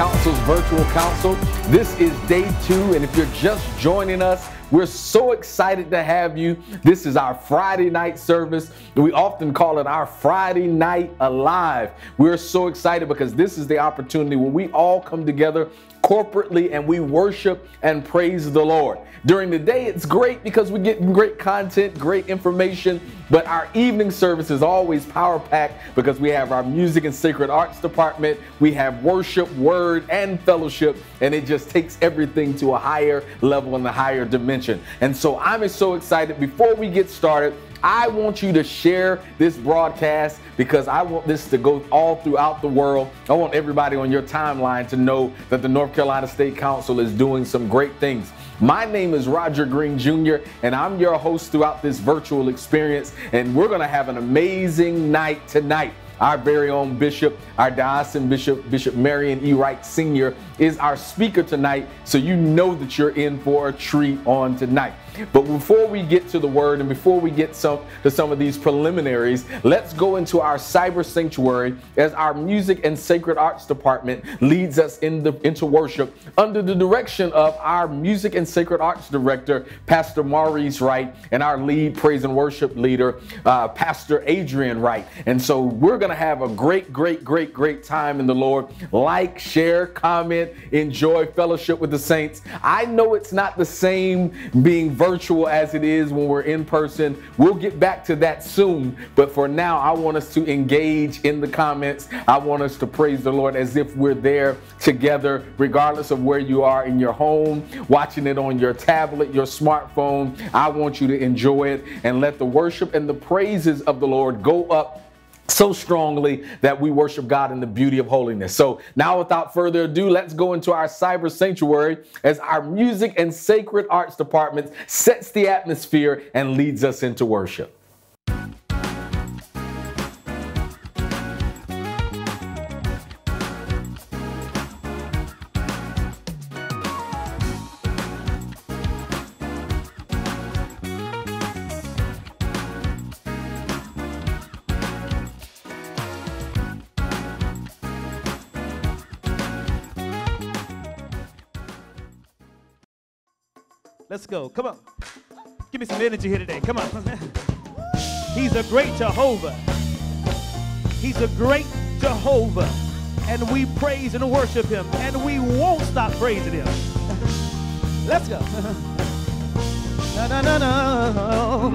Council's virtual council. This is day two, and if you're just joining us, we're so excited to have you. This is our Friday night service. We often call it our Friday night alive. We're so excited because this is the opportunity when we all come together corporately and we worship and praise the Lord. During the day, it's great because we get great content, great information, but our evening service is always power packed because we have our music and sacred arts department, we have worship, word, and fellowship, and it just takes everything to a higher level and a higher dimension. And so I'm so excited. Before we get started, I want you to share this broadcast because I want this to go all throughout the world. I want everybody on your timeline to know that the North Carolina State Council is doing some great things. My name is Roger Green Jr., and I'm your host throughout this virtual experience. And we're going to have an amazing night tonight. Our very own bishop, our diocesan bishop, Bishop Marion E. Wright Sr., is our speaker tonight. So you know that you're in for a treat on tonight. But before we get to the word and before we get some to some of these preliminaries, let's go into our cyber sanctuary as our music and sacred arts department leads us in the, into worship under the direction of our music and sacred arts director, Pastor Maurice Wright, and our lead praise and worship leader, uh, Pastor Adrian Wright. And so we're going to have a great, great, great, great time in the Lord. Like, share, comment, enjoy fellowship with the saints. I know it's not the same being virtual as it is when we're in person. We'll get back to that soon. But for now, I want us to engage in the comments. I want us to praise the Lord as if we're there together, regardless of where you are in your home, watching it on your tablet, your smartphone. I want you to enjoy it and let the worship and the praises of the Lord go up so strongly that we worship God in the beauty of holiness. So now without further ado, let's go into our cyber sanctuary as our music and sacred arts department sets the atmosphere and leads us into worship. Go. Come on. Give me some energy here today. Come on. He's a great Jehovah. He's a great Jehovah. And we praise and worship him. And we won't stop praising him. Let's go. na, na, na, na.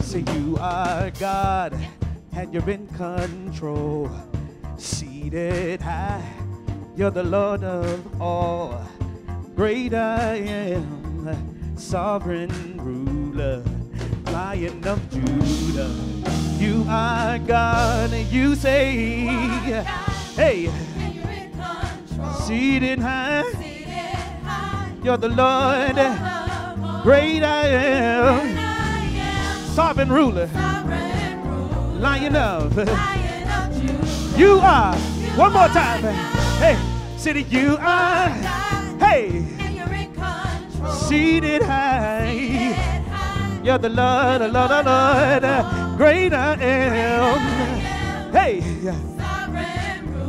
Say you are God and you're in control. Seated high you're the Lord of all. Great I am, sovereign ruler, Lion of Judah. You are God, and you say, Hey, seated high, you're the Lord, great I am, sovereign ruler, Lion of, you are, one more time. Hey, city, you are. Hey, seated high. You're the Lord, the Lord, the Lord. Great I am. Hey,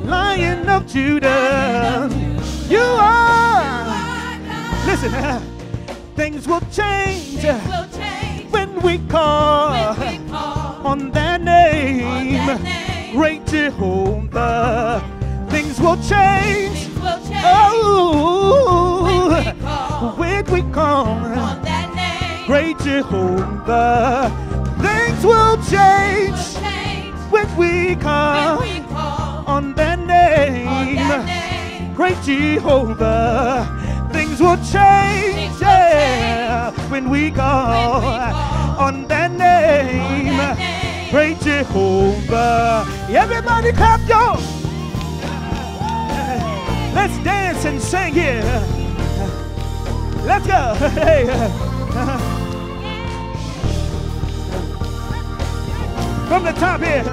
Lion of Judah. You are. Listen, uh, uh, things will change when we call on that name. Great Jehovah things will change. Oh, when we call, on that name, great Jehovah, things will change. When we call on that name, great Jehovah, things will change. Yeah, when we call on that name. great Jehovah. Everybody clap your. Let's dance and sing here. Let's go. Hey. From the top here.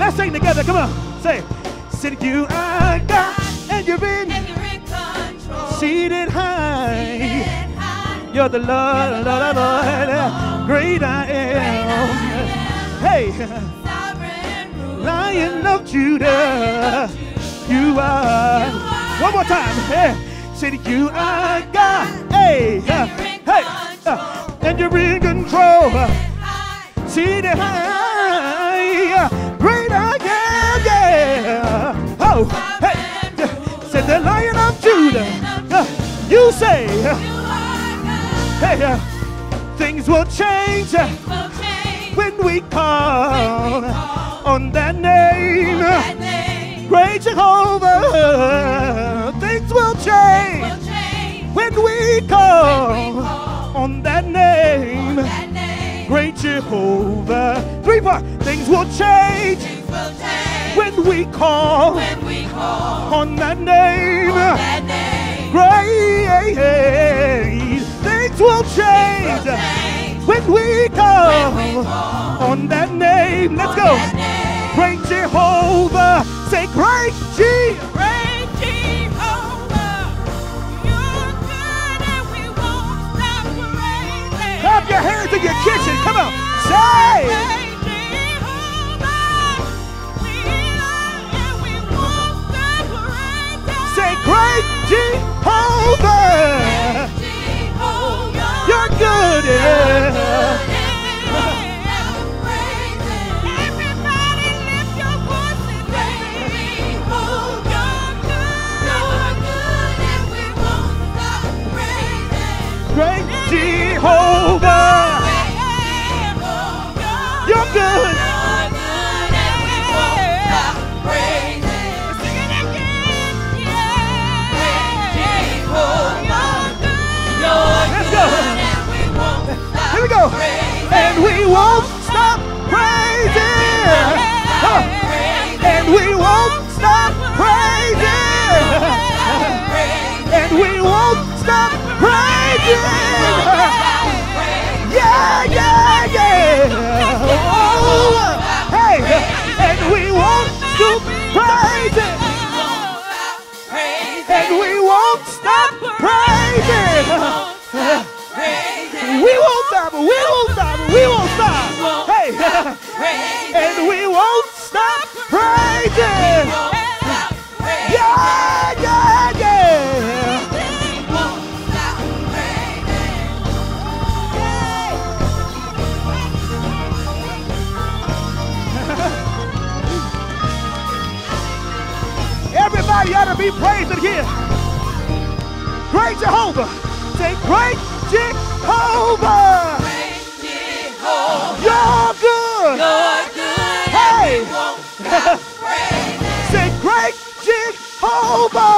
Let's sing together. Come on. Say, Sit you are God and you're in And you're in control. seated high. Seated high. You're the Lord, Lord, Lord, Lord. Great I am. Hey, Sovereign Lion of Judah. You are. One more time. Hey. Say that you are God. Hey. uh, Hey. uh, And you're in control. See the high. Great I am. Yeah. Oh. Hey. Said the Lion of Judah. Uh, You say. uh, Hey. uh, Things will change uh, when we call on that name. Great Jehovah, things will change when we call on that name. Great Jehovah, three part, things will change when we call on that name. Great, things will change when we call on that name. Let's go. Great Jehovah, say great Jehovah. Uh, you're good, and we won't stop praising. Clap your hands in your kitchen. Come on. Say. Great home. We are and we want that for a. Say great Jehovah. You're good. Yeah. And we won't stop praising. And we won't stop praising. And we won't stop praising. Yeah, yeah, yeah. Oh, hey, and we won't be praising here. Great Jehovah. Say, Great Jehovah. You're good. Hey. Say, Great Jehovah.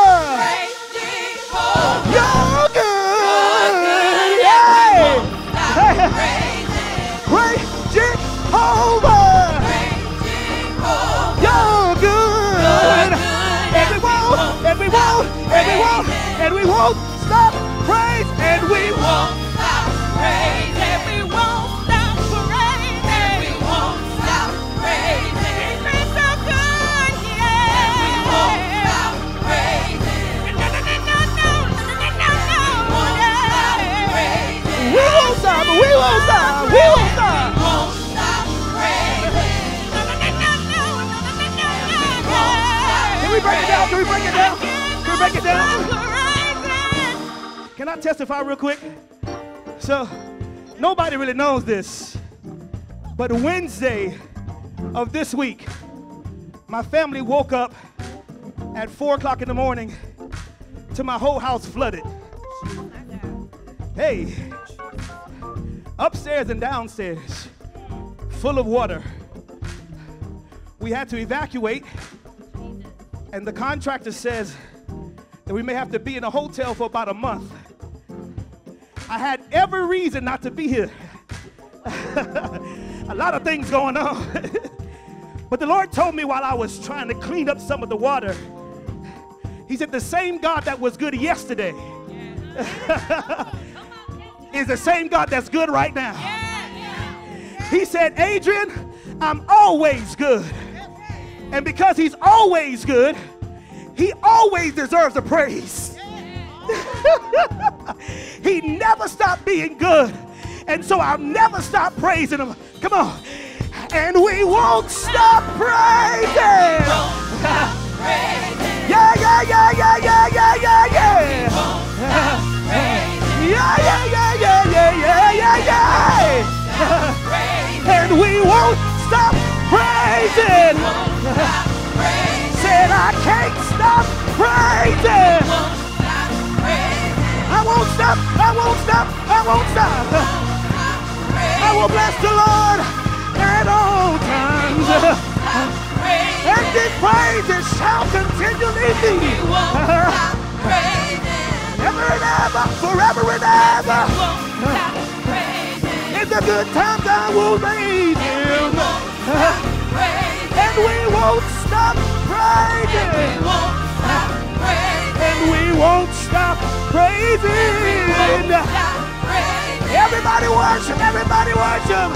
Break it down? Can I testify real quick? So, nobody really knows this, but Wednesday of this week, my family woke up at four o'clock in the morning to my whole house flooded. Hey, upstairs and downstairs, full of water. We had to evacuate, and the contractor says that we may have to be in a hotel for about a month. I had every reason not to be here. a lot of things going on. but the Lord told me while I was trying to clean up some of the water, He said, The same God that was good yesterday is the same God that's good right now. He said, Adrian, I'm always good. And because He's always good, he always deserves the praise. he never stopped being good. And so I'll never stop praising him. Come on. And we won't stop praising. Won't stop praising. Yeah, yeah, yeah, yeah, yeah, yeah, yeah, yeah. Yeah, yeah, yeah, yeah, yeah, yeah, yeah, yeah. And we won't stop praising. Won't stop praising. Said I can't stop praising. I won't stop, I won't stop, I won't stop. I will bless the Lord at all times. And his praises shall continually be. Ever and ever, forever and ever. In the good times I will praise him. And we won't stop praising. And we won't stop praising. Everybody worship, everybody worship.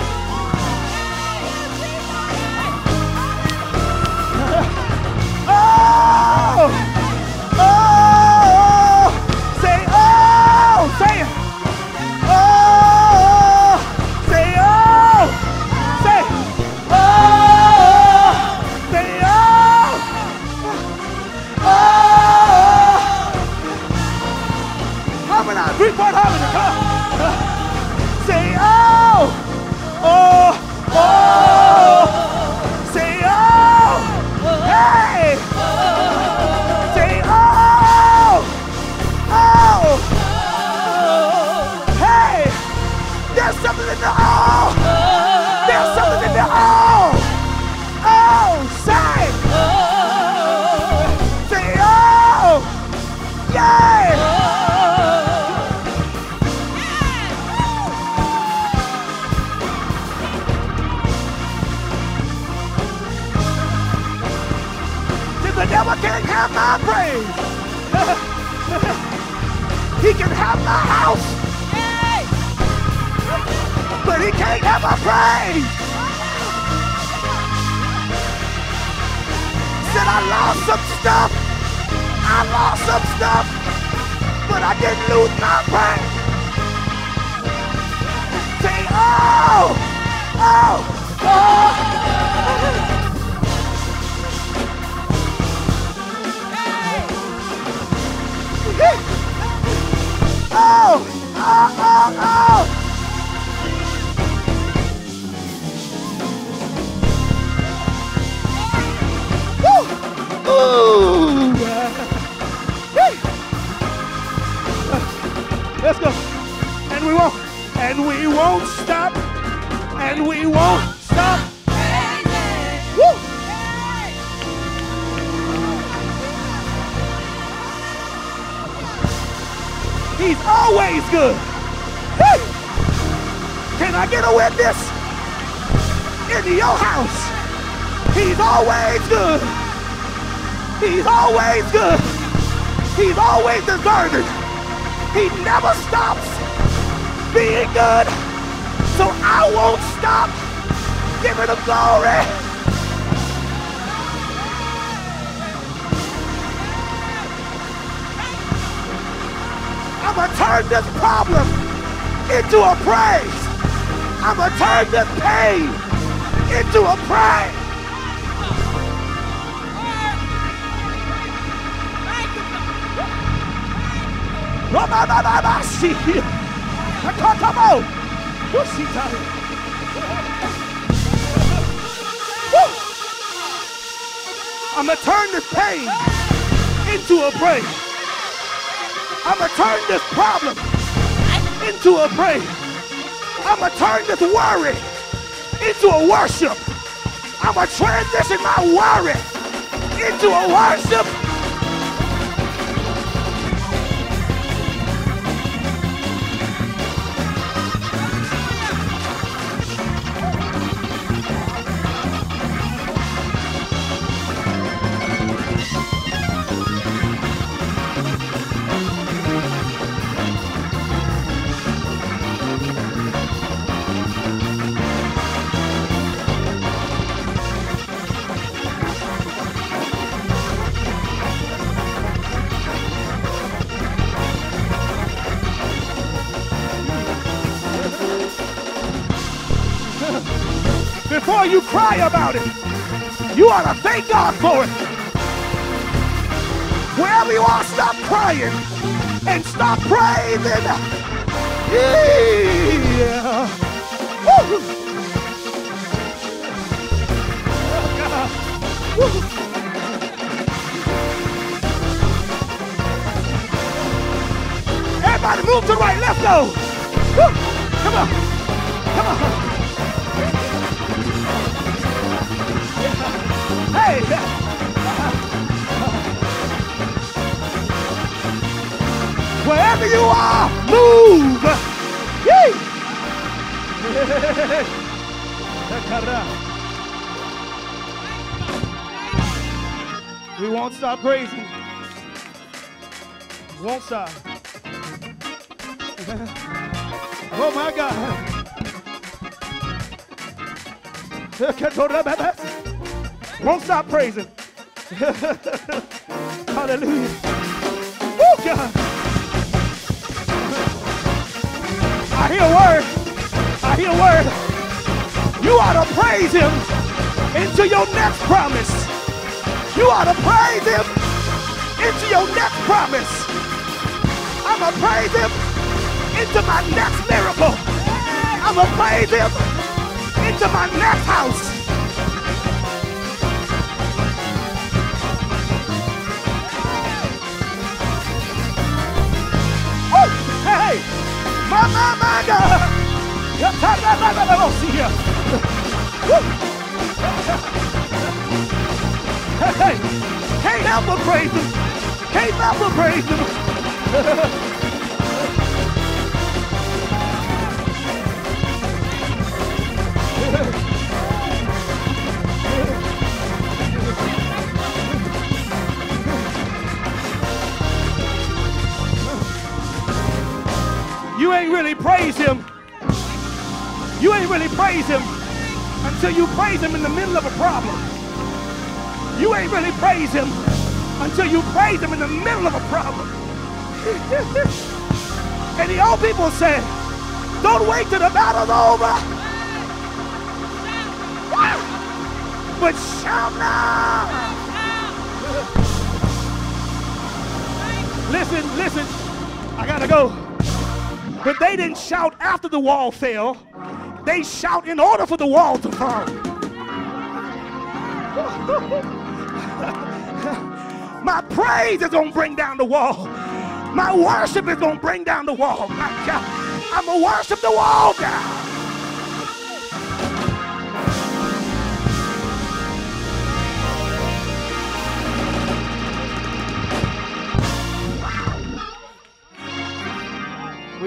Oh! Oh! Harmonize, The devil can't have my praise. he can have my house, but he can't have my praise. Said I lost some stuff. I lost some stuff, but I didn't lose my praise. Say, oh, oh, oh. Oh! Oh! Oh! Oh! Let's go. And we won't. And we won't stop. And we won't stop. He's always good. Can I get a witness? In your house, he's always good. He's always good. He's always deserving. He never stops being good. So I won't stop giving him glory. Turn this problem into a praise. I'm gonna turn this pain into a praise. I'm gonna turn this pain into a praise. I'm gonna turn this problem into a praise. I'm gonna turn this worry into a worship. I'm gonna transition my worry into a worship. About it, you ought to thank God for it. Wherever you are, stop crying and stop praising. Yeah. Woo. God. Everybody move to the right. Let's go. Woo. Come on. Come on. Wherever you are, move. Yee. We won't stop praising. Won't stop. oh my God. Won't stop praising. Hallelujah. Oh God. I hear a word. I hear a word. You ought to praise him into your next promise. You ought to praise him into your next promise. I'm going to praise him into my next miracle. I'm going to praise him into my next house. Woo! Hey, can't help but praise him. Can't help but praise him. Praise him. You ain't really praise him until you praise him in the middle of a problem. You ain't really praise him until you praise him in the middle of a problem. and the old people said, don't wait till the battle's over. But shout now. Listen, listen. I gotta go. But they didn't shout after the wall fell. They shout in order for the wall to fall. My praise is gonna bring down the wall. My worship is gonna bring down the wall. My God, I'm gonna worship the wall down.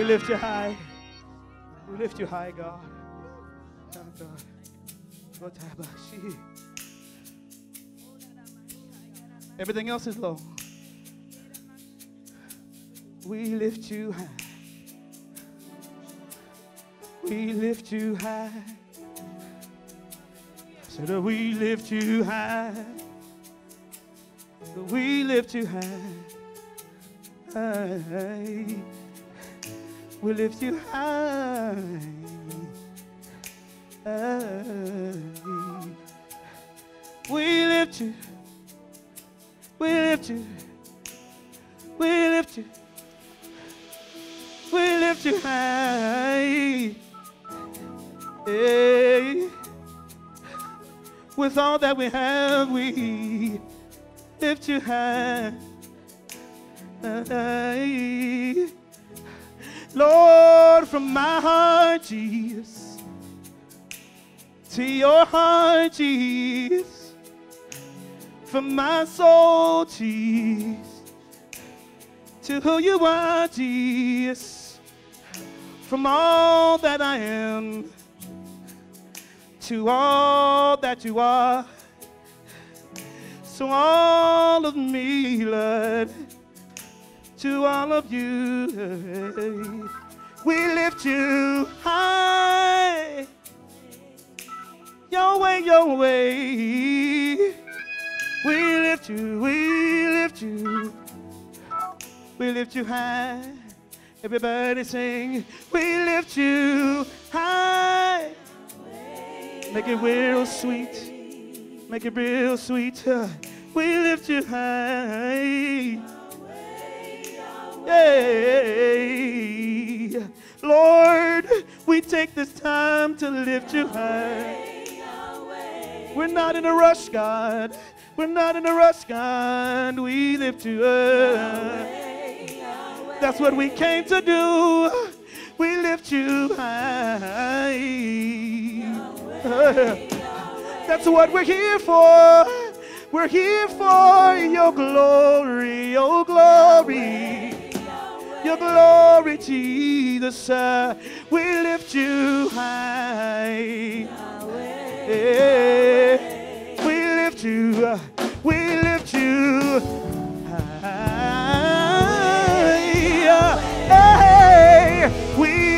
Lift you high. We lift you high, God. Oh. Oh. Everything else is low. We lift you high. We lift you high. Said that we lift you high. We lift you high. We lift you high. high. We lift you. We lift you. We lift you. We lift you high. Hey. With all that we have, we lift you high. high. Lord, from my heart, Jesus, to your heart, Jesus, from my soul, Jesus, to who you are, Jesus, from all that I am to all that you are. So all of me, Lord, to all of you, we lift you high. Your way, your way. We lift you, we lift you. We lift you high. Everybody sing, we lift you high. Make it real sweet. Make it real sweet. We lift you high. Lord, we take this time to lift you high. We're not in a rush, God. We're not in a rush, God. We lift you up. That's what we came to do. We lift you high. That's what we're here for. We're here for your glory, your glory, your glory, Jesus. We lift you high. Yeah. We lift you, we lift you high. Hey, we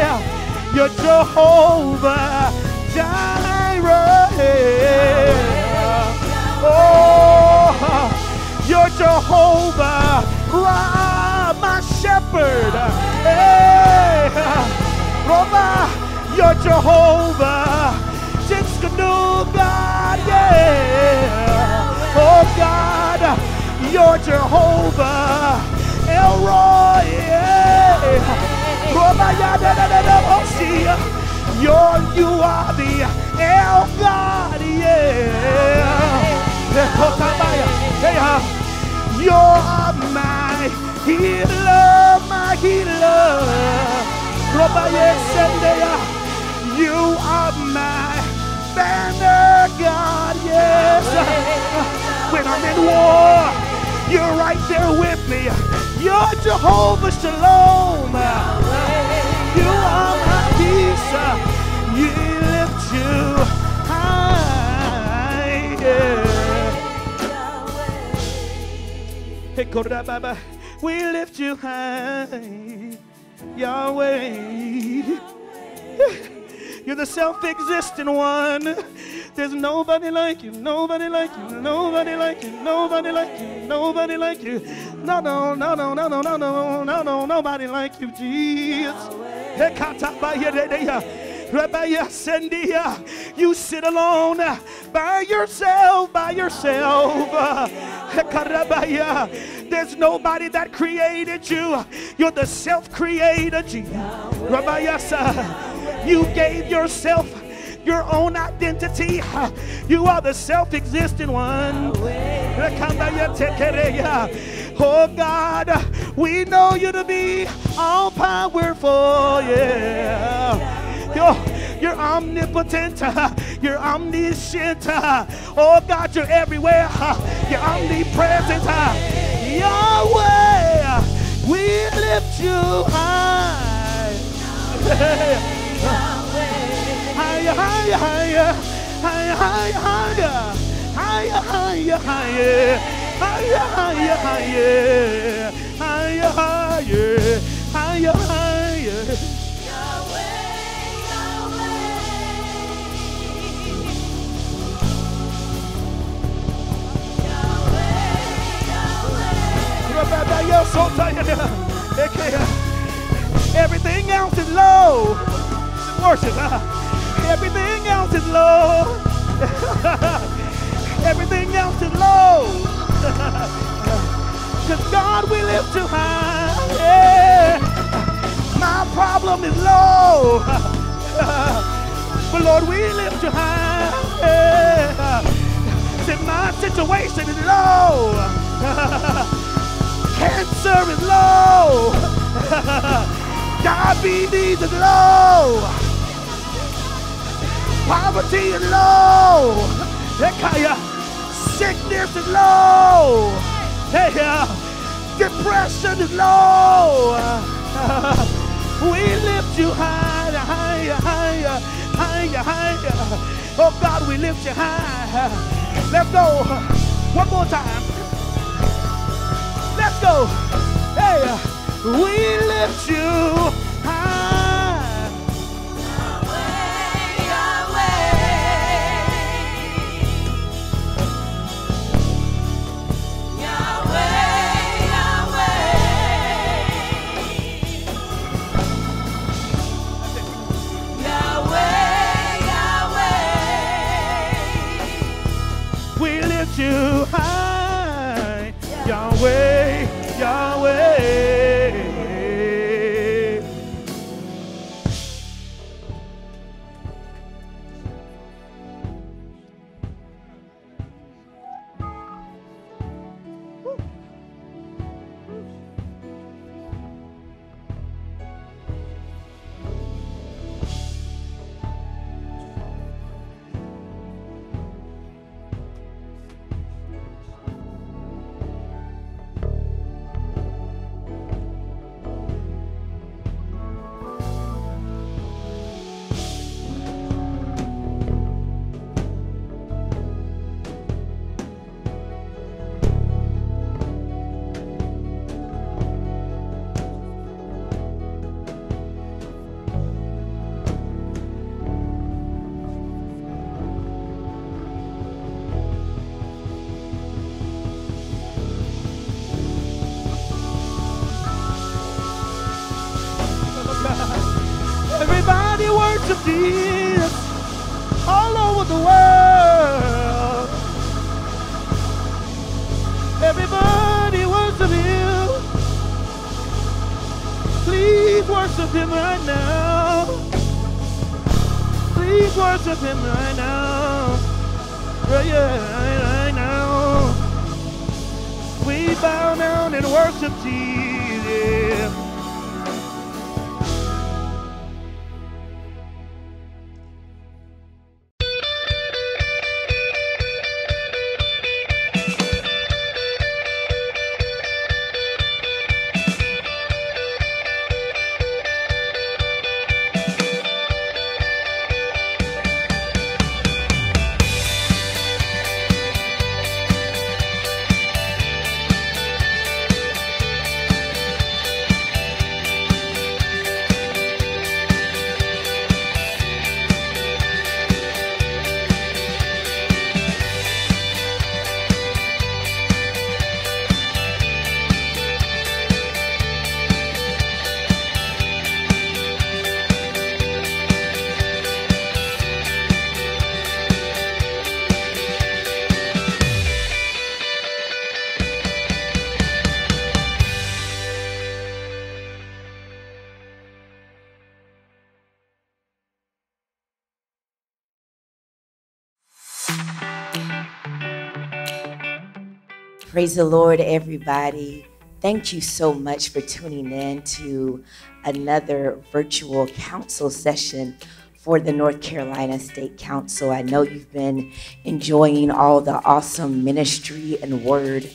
Yeah. You're Jehovah Jireh. Oh, you're Jehovah Ra, my shepherd. Hey, Roma, you're Jehovah. God, yeah. Oh God, you're Jehovah. El Roi, yeah. You're, you are the El God, yeah. Uh, you're my healer, my healer. You are my banner, God, yes. When I'm in war, you're right there with me. You're Jehovah Shalom. You are my peace. You lift you high. Yeah. Hey, that, bye We lift you high, Yahweh. You're the self-existent one. There's nobody like you, nobody like you, nobody like you, nobody like you, nobody like you. No, no, no, no, no, no, no, no, no, no, nobody like you, Jesus. You sit alone by yourself, by yourself. There's nobody that created you. You're the self-creator, Jesus. You gave yourself your own identity. You are the self-existent one. Oh God, we know you to be all powerful. Yeah. You're, you're omnipotent. You're omniscient. Oh God, you're everywhere. You're omnipresent. Yahweh, we lift you high. Higher, higher, higher, higher, higher, higher, higher, higher, higher, higher, higher, higher, higher, higher. Everything else is low. Worship. Everything else is low. Everything else is low. Cause God, we lift you high. Yeah. My problem is low. But Lord, we lift you high. Yeah. My situation is low. Cancer is low. Diabetes is low. Poverty is low. Hekaya. Sickness is low. Hey, uh, depression is low. We lift you higher, higher, higher, higher, higher. Oh God, we lift you high. Let's go. One more time. Let's go. Hey, we lift you Yahweh, Yahweh. Worship Him right now. Right, right now. We bow down and worship Jesus. Praise the Lord, everybody. Thank you so much for tuning in to another virtual council session for the North Carolina State Council. I know you've been enjoying all the awesome ministry and word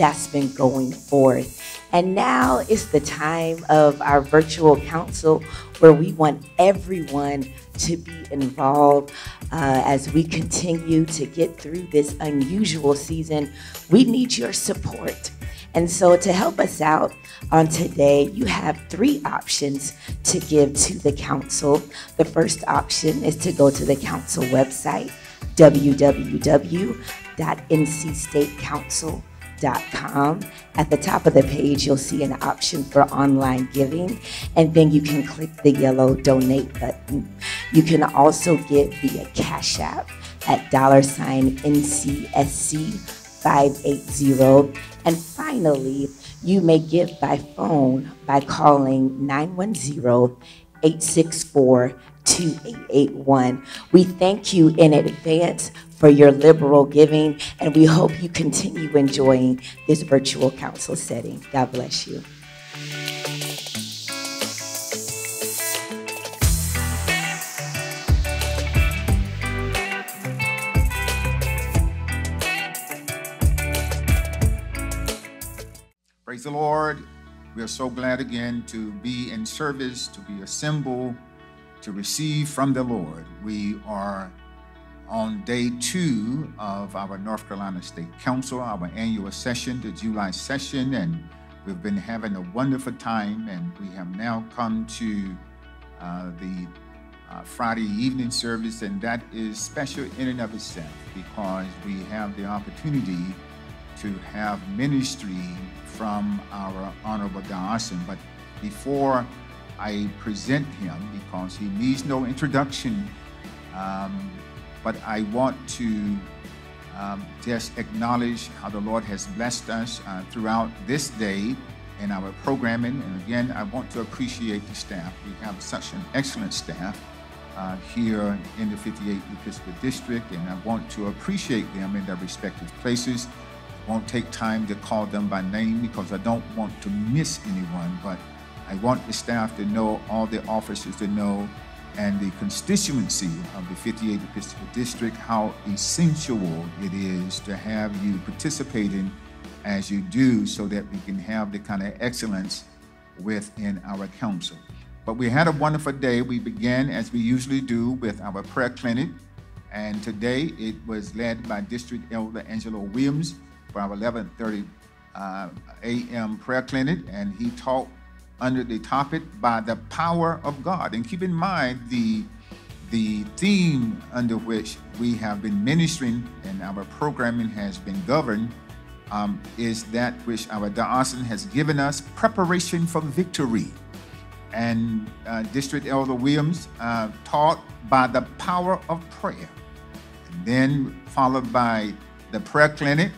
that's been going forth. And now is the time of our virtual council where we want everyone to be involved uh, as we continue to get through this unusual season. We need your support. And so, to help us out on today, you have three options to give to the council. The first option is to go to the council website, www.ncstatecouncil.com. At the top of the page, you'll see an option for online giving, and then you can click the yellow donate button. You can also give via Cash App at dollar sign NCSC 580. And finally, you may give by phone by calling 910 864 2881. We thank you in advance for your liberal giving, and we hope you continue enjoying this virtual council setting. God bless you. Praise the Lord. We are so glad again to be in service, to be assembled, to receive from the Lord. We are on day two of our North Carolina State Council, our annual session, the July session, and we've been having a wonderful time. And we have now come to uh, the uh, Friday evening service, and that is special in and of itself because we have the opportunity to have ministry from our Honorable Diocesan. But before I present him, because he needs no introduction, um, but I want to um, just acknowledge how the Lord has blessed us uh, throughout this day in our programming. And again, I want to appreciate the staff. We have such an excellent staff uh, here in the 58th Episcopal District, and I want to appreciate them in their respective places. I won't take time to call them by name because I don't want to miss anyone, but I want the staff to know, all the officers to know, and the constituency of the 58th Episcopal District, how essential it is to have you participating as you do so that we can have the kind of excellence within our council. But we had a wonderful day. We began, as we usually do, with our prayer clinic. And today it was led by District Elder Angelo Williams for our 11:30 uh, a.m. prayer clinic, and he taught under the topic by the power of God. And keep in mind the the theme under which we have been ministering and our programming has been governed um, is that which our diocesan has given us preparation for victory. And uh, District Elder Williams uh, taught by the power of prayer. And then, followed by the prayer clinic,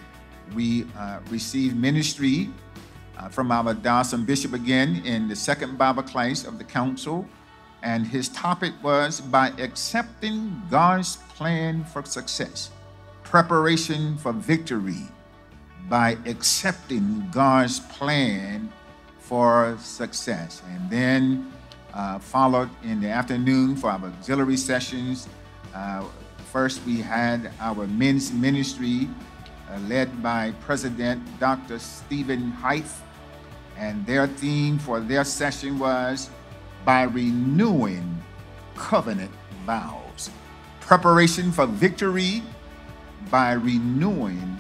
we uh, received ministry from our Diocesan Bishop again in the second Bible class of the council. And his topic was by accepting God's plan for success, preparation for victory, by accepting God's plan for success. And then uh, followed in the afternoon for our auxiliary sessions. Uh, first, we had our men's ministry uh, led by President Dr. Stephen Heith. And their theme for their session was by renewing covenant vows. Preparation for victory by renewing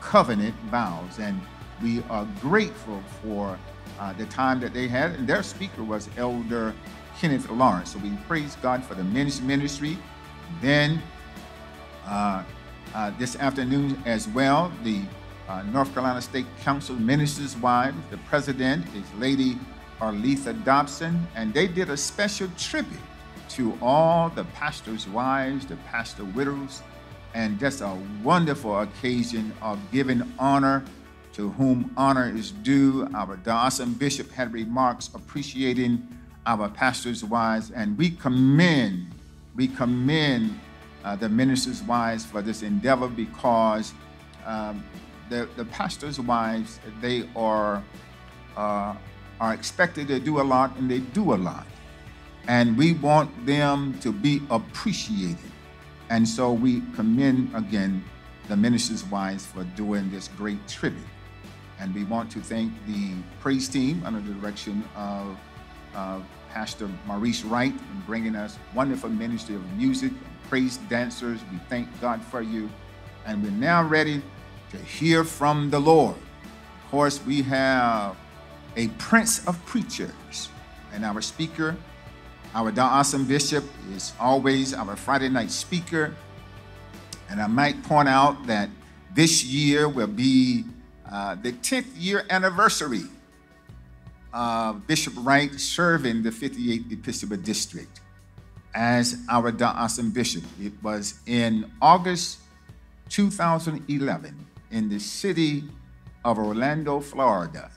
covenant vows. And we are grateful for uh, the time that they had. And their speaker was Elder Kenneth Lawrence. So we praise God for the ministry. Then uh, uh, this afternoon as well, the uh, North Carolina State Council Ministers' Wives, the president is Lady Arletha Dobson, and they did a special tribute to all the pastors' wives, the pastor widows, and just a wonderful occasion of giving honor to whom honor is due. Our Diocesan Bishop had remarks appreciating our pastors' wives, and we commend, we commend uh, the ministers' wives for this endeavor because um, the, the pastors' wives, they are, uh, are expected to do a lot and they do a lot. And we want them to be appreciated. And so we commend again the ministers' wives for doing this great tribute. And we want to thank the praise team under the direction of uh, Pastor Maurice Wright in bringing us wonderful ministry of music and praise dancers. We thank God for you. And we're now ready to hear from the Lord. Of course, we have a prince of preachers, and our speaker, our Diocesan Bishop, is always our Friday night speaker. And I might point out that this year will be uh, the 10th year anniversary of Bishop Wright serving the 58th Episcopal District as our Diocesan Bishop. It was in August 2011 in the city of Orlando, Florida,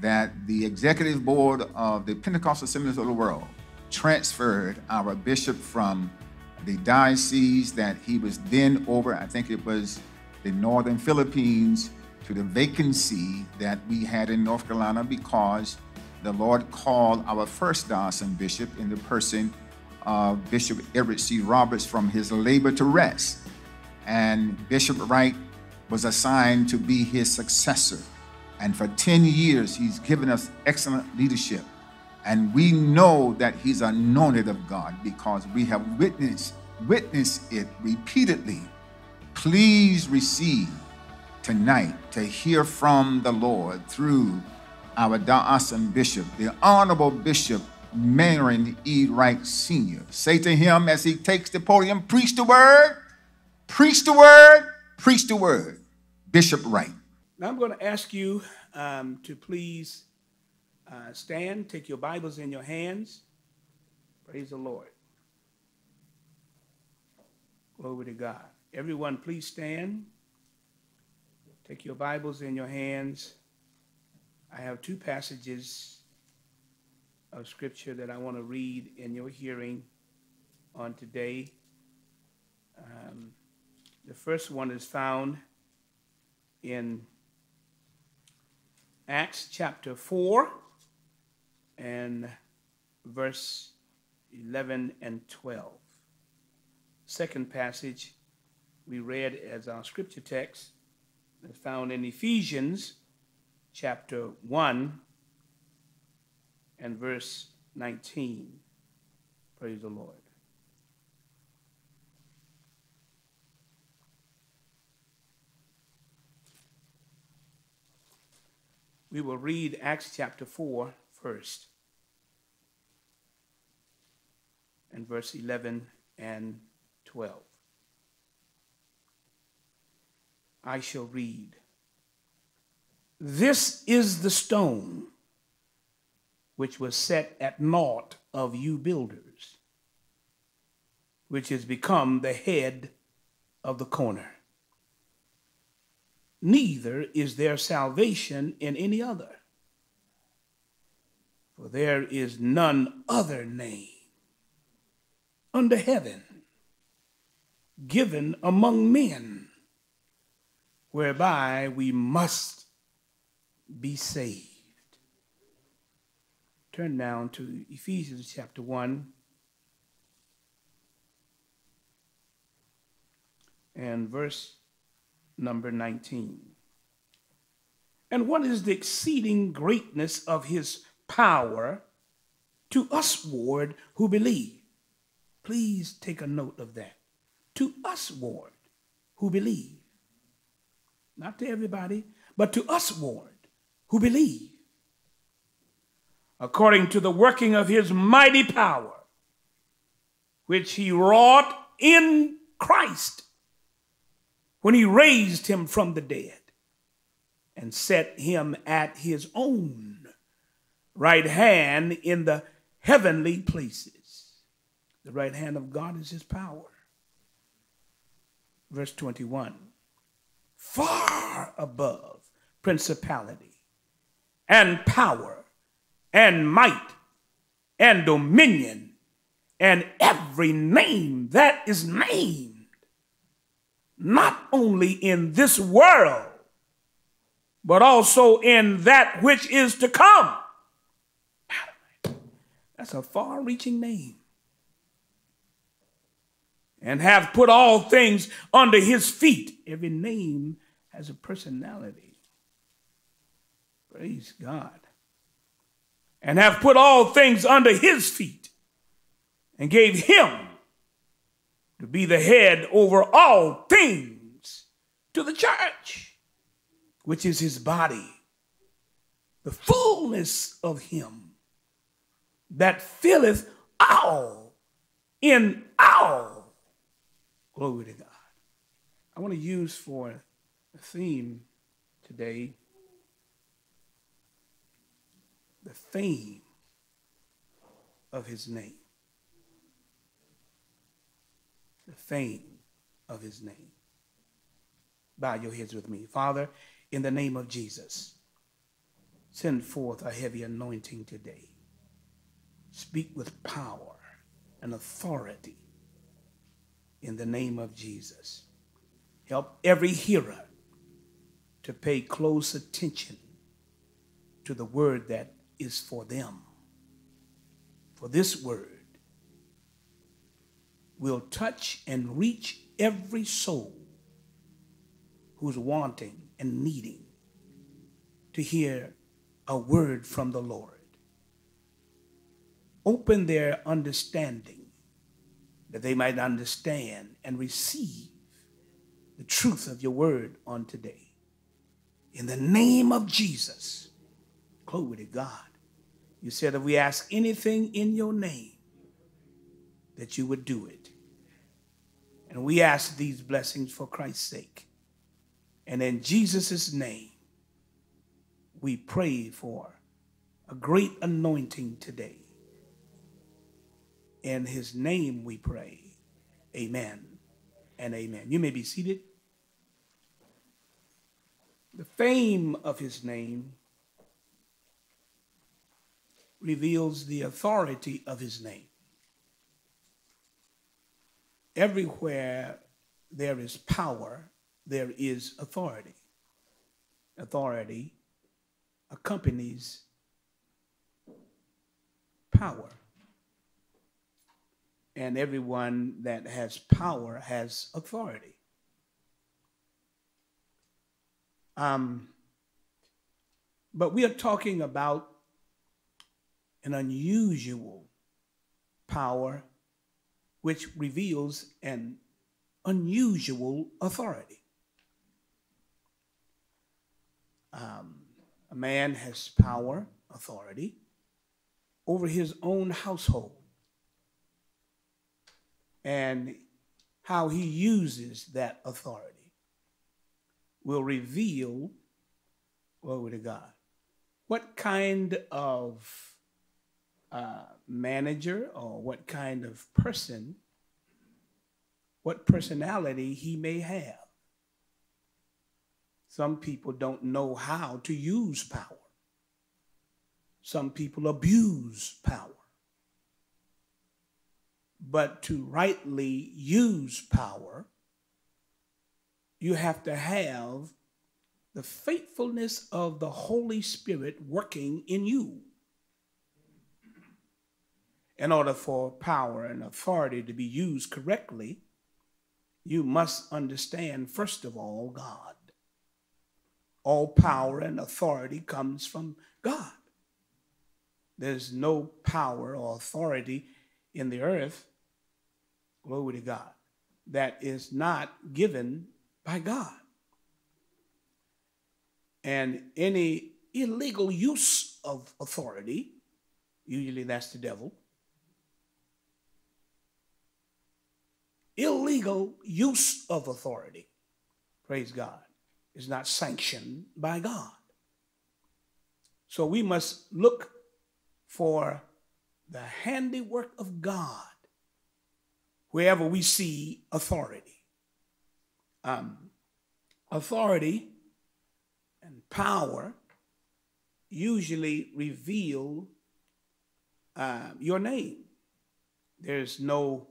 that the executive board of the Pentecostal Assemblies of the World transferred our bishop from the diocese that he was then over, I think it was the northern Philippines, to the vacancy that we had in North Carolina because the Lord called our first Diocesan bishop in the person of Bishop Everett C. Roberts from his labor to rest. And Bishop Wright was assigned to be his successor. And for 10 years, he's given us excellent leadership. And we know that he's anointed of God because we have witnessed, witnessed it repeatedly. Please receive tonight to hear from the Lord through our diocesan bishop, the Honorable Bishop Marion E. Wright Sr. Say to him as he takes the podium, preach the word, preach the word, preach the word. Bishop Wright. Now I'm going to ask you um, to please uh, stand, take your Bibles in your hands. Praise the Lord. Glory to God. Everyone, please stand. Take your Bibles in your hands. I have two passages of Scripture that I want to read in your hearing on today. Um, the first one is found in Acts chapter 4 and verse 11 and 12. Second passage we read as our scripture text is found in Ephesians chapter 1 and verse 19. Praise the Lord. We will read Acts chapter 4 first, and verse 11 and 12. I shall read. This is the stone which was set at naught of you builders, which has become the head of the corner. Neither is there salvation in any other, for there is none other name under heaven given among men whereby we must be saved. Turn now to Ephesians chapter 1 and verse number 19. And what is the exceeding greatness of his power to usward who believe? Please take a note of that. To usward who believe. Not to everybody, but to usward who believe according to the working of his mighty power, which he wrought in Christ when he raised him from the dead and set him at his own right hand in the heavenly places. The right hand of God is his power. Verse 21 far above principality and power and might and dominion and every name that is named, not only in this world, but also in that which is to come. That's a far reaching name. And have put all things under his feet. Every name has a personality. Praise God and have put all things under his feet and gave him to be the head over all things to the church, which is his body, the fullness of him that filleth all in all. Glory to God. I want to use for a theme today the fame of his name. The fame of his name. Bow your heads with me. Father, in the name of Jesus, send forth a heavy anointing today. Speak with power and authority in the name of Jesus. Help every hearer to pay close attention to the word that is for them. For this word will touch and reach every soul who's wanting and needing to hear a word from the Lord. Open their understanding that they might understand and receive the truth of your word on today. In the name of Jesus, glory to God. You said if we ask anything in your name, that you would do it. And we ask these blessings for Christ's sake. And in Jesus' name, we pray for a great anointing today. In his name we pray. Amen and amen. You may be seated. The fame of his name reveals the authority of his name. Everywhere there is power, there is authority. Authority accompanies power. And everyone that has power has authority. Um, but we are talking about an unusual power which reveals an unusual authority. Um, a man has power, authority over his own household and how he uses that authority will reveal, glory to God, what kind of uh, manager or what kind of person, what personality he may have. Some people don't know how to use power. Some people abuse power. But to rightly use power, you have to have the faithfulness of the Holy Spirit working in you. In order for power and authority to be used correctly, you must understand, first of all, God. All power and authority comes from God. There's no power or authority in the earth, glory to God, that is not given by God. And any illegal use of authority, usually that's the devil, illegal use of authority, praise God, is not sanctioned by God. So we must look for the handiwork of God wherever we see authority. Um, authority and power usually reveal uh, your name. There's no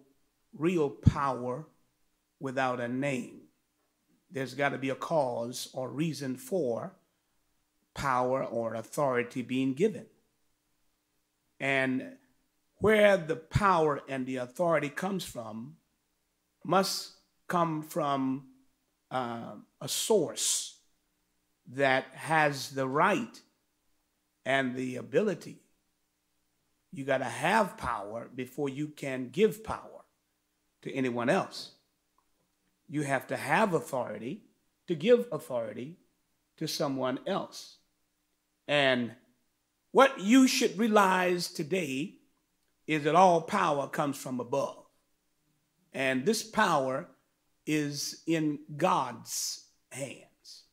real power without a name. There's got to be a cause or reason for power or authority being given. And where the power and the authority comes from must come from uh, a source that has the right and the ability. You got to have power before you can give power to anyone else. You have to have authority to give authority to someone else. And what you should realize today is that all power comes from above. And this power is in God's hands.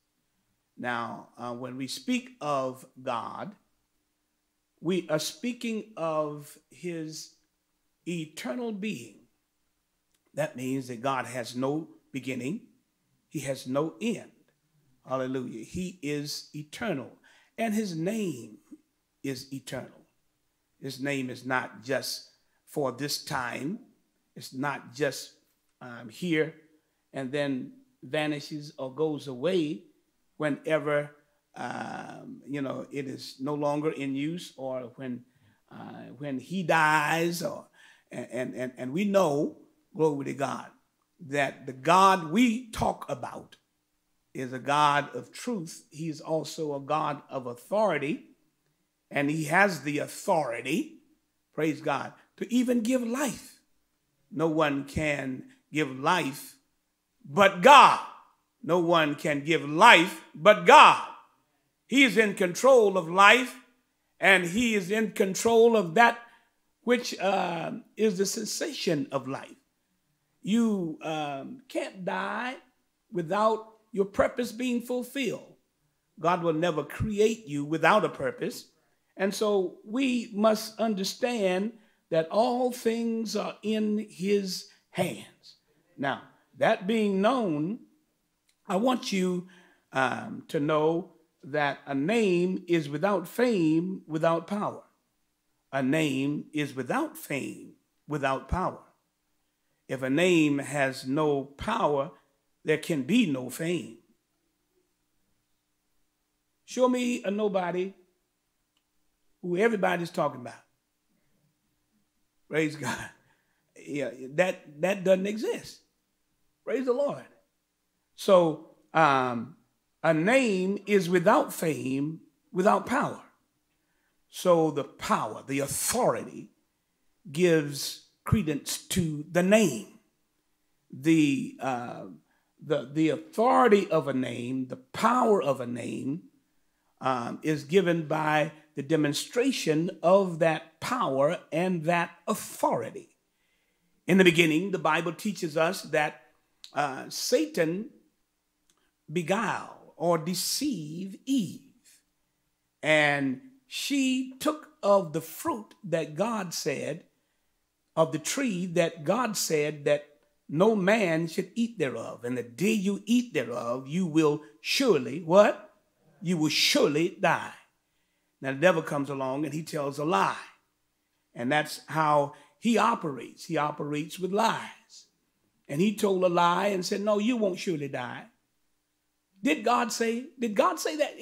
Now, uh, when we speak of God, we are speaking of his eternal being that means that God has no beginning, He has no end. Hallelujah. He is eternal, and His name is eternal. His name is not just for this time, it's not just um, here and then vanishes or goes away whenever um, you know it is no longer in use or when uh, when he dies or and, and and we know glory to God, that the God we talk about is a God of truth. He's also a God of authority, and He has the authority, praise God, to even give life. No one can give life but God. No one can give life but God. He is in control of life, and He is in control of that which uh, is the sensation of life. You um, can't die without your purpose being fulfilled. God will never create you without a purpose. And so we must understand that all things are in his hands. Now, that being known, I want you um, to know that a name is without fame, without power. A name is without fame, without power. If a name has no power, there can be no fame. Show me a nobody who everybody's talking about. Praise God. Yeah, that that doesn't exist. Praise the Lord. So um, a name is without fame, without power. So the power, the authority, gives credence to the name. The uh, the, the authority of a name, the power of a name, um, is given by the demonstration of that power and that authority. In the beginning, the Bible teaches us that uh, Satan beguiled or deceived Eve, and she took of the fruit that God said, of the tree that God said that no man should eat thereof. And the day you eat thereof, you will surely, what? You will surely die. Now the devil comes along and he tells a lie. And that's how he operates. He operates with lies. And he told a lie and said, No, you won't surely die. Did God say? Did God say that?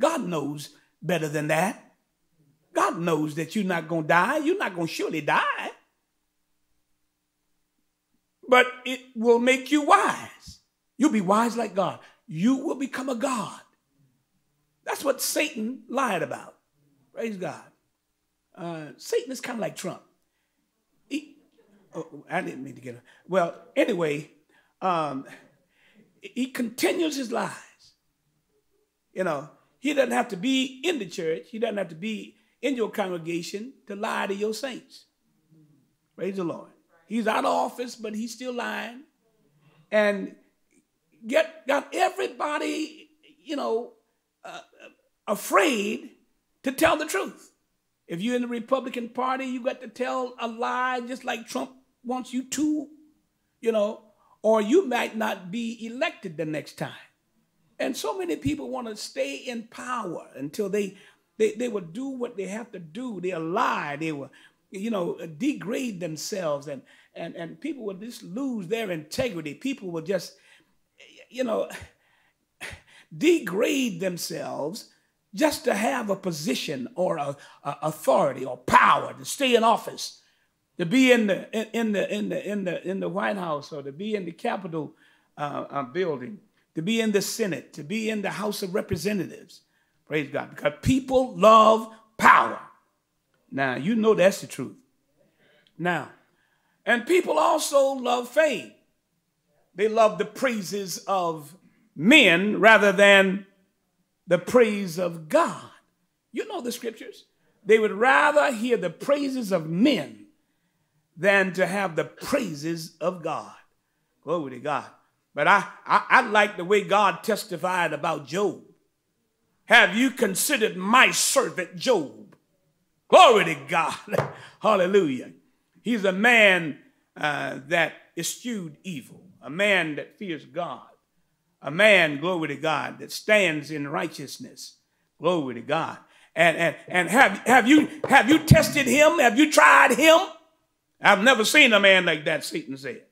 God knows better than that. God knows that you're not going to die. You're not going to surely die but it will make you wise. You'll be wise like God. You will become a God. That's what Satan lied about. Praise God. Uh, Satan is kind of like Trump. He, oh, I didn't mean to get him. Well, anyway, um, he continues his lies. You know, he doesn't have to be in the church. He doesn't have to be in your congregation to lie to your saints. Praise the Lord. He's out of office, but he's still lying. And get got everybody, you know, uh, afraid to tell the truth. If you're in the Republican Party, you got to tell a lie just like Trump wants you to, you know, or you might not be elected the next time. And so many people want to stay in power until they, they, they will do what they have to do. They'll lie. They will you know, degrade themselves and, and, and people would just lose their integrity. People would just, you know, degrade themselves just to have a position or a, a, authority or power to stay in office, to be in the in the in the in the in the White House or to be in the Capitol uh, uh, building, to be in the Senate, to be in the House of Representatives. Praise God, because people love power. Now, you know that's the truth. Now, and people also love fame. They love the praises of men rather than the praise of God. You know the scriptures. They would rather hear the praises of men than to have the praises of God. Glory to God. But I, I, I like the way God testified about Job. Have you considered my servant Job? Glory to God. Hallelujah. He's a man uh, that eschewed evil, a man that fears God, a man, glory to God, that stands in righteousness. Glory to God. And, and, and have, have, you, have you tested him? Have you tried him? I've never seen a man like that, Satan said.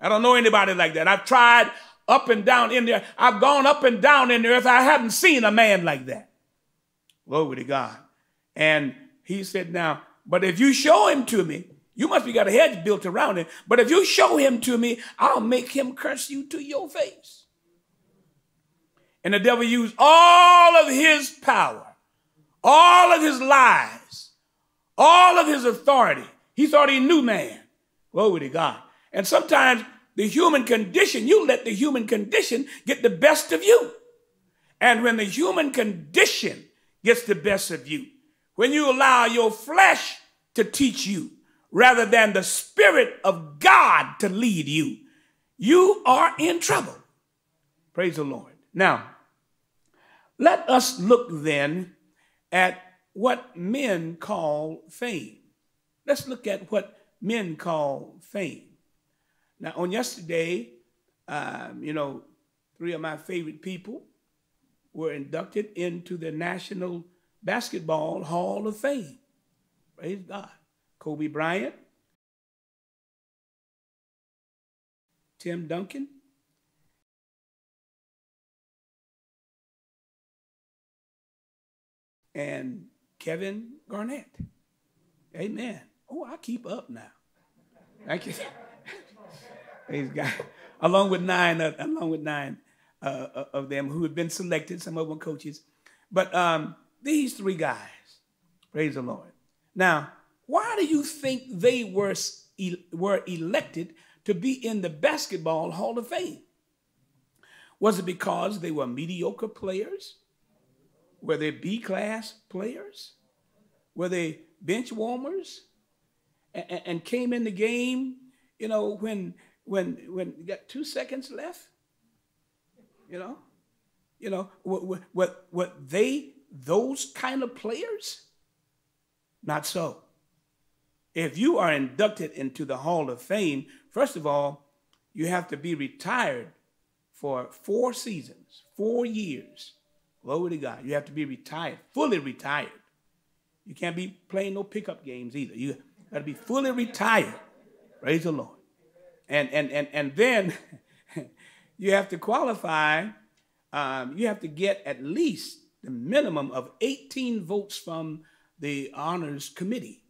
I don't know anybody like that. I've tried up and down in there. I've gone up and down in the earth. I haven't seen a man like that. Glory to God. And he said, Now, but if you show him to me, you must be got a hedge built around him. But if you show him to me, I'll make him curse you to your face. And the devil used all of his power, all of his lies, all of his authority. He thought he knew man. Glory to God. And sometimes the human condition, you let the human condition get the best of you. And when the human condition gets the best of you, when you allow your flesh to teach you rather than the Spirit of God to lead you, you are in trouble. Praise the Lord. Now, let us look then at what men call fame. Let's look at what men call fame. Now, on yesterday, um, you know, three of my favorite people were inducted into the National Basketball Hall of Fame. Praise God. Kobe Bryant, Tim Duncan, and Kevin Garnett. Amen. Oh, I keep up now. Thank you. Praise God. Along with nine, uh, along with nine uh, uh, of them who have been selected, some of them coaches. But um, these three guys, praise the Lord. Now, why do you think they were, were elected to be in the Basketball Hall of Fame? Was it because they were mediocre players? Were they B class players? Were they bench warmers? And, and, came in the game, you know, when when when you got two seconds left? You know, you know what what what they those kind of players? Not so. If you are inducted into the Hall of Fame, first of all, you have to be retired for four seasons, four years. Glory to God. You have to be retired, fully retired. You can't be playing no pickup games either. You got to be fully retired. Praise the Lord. And and and and then you have to qualify. Um, you have to get at least the minimum of 18 votes from the honors committee,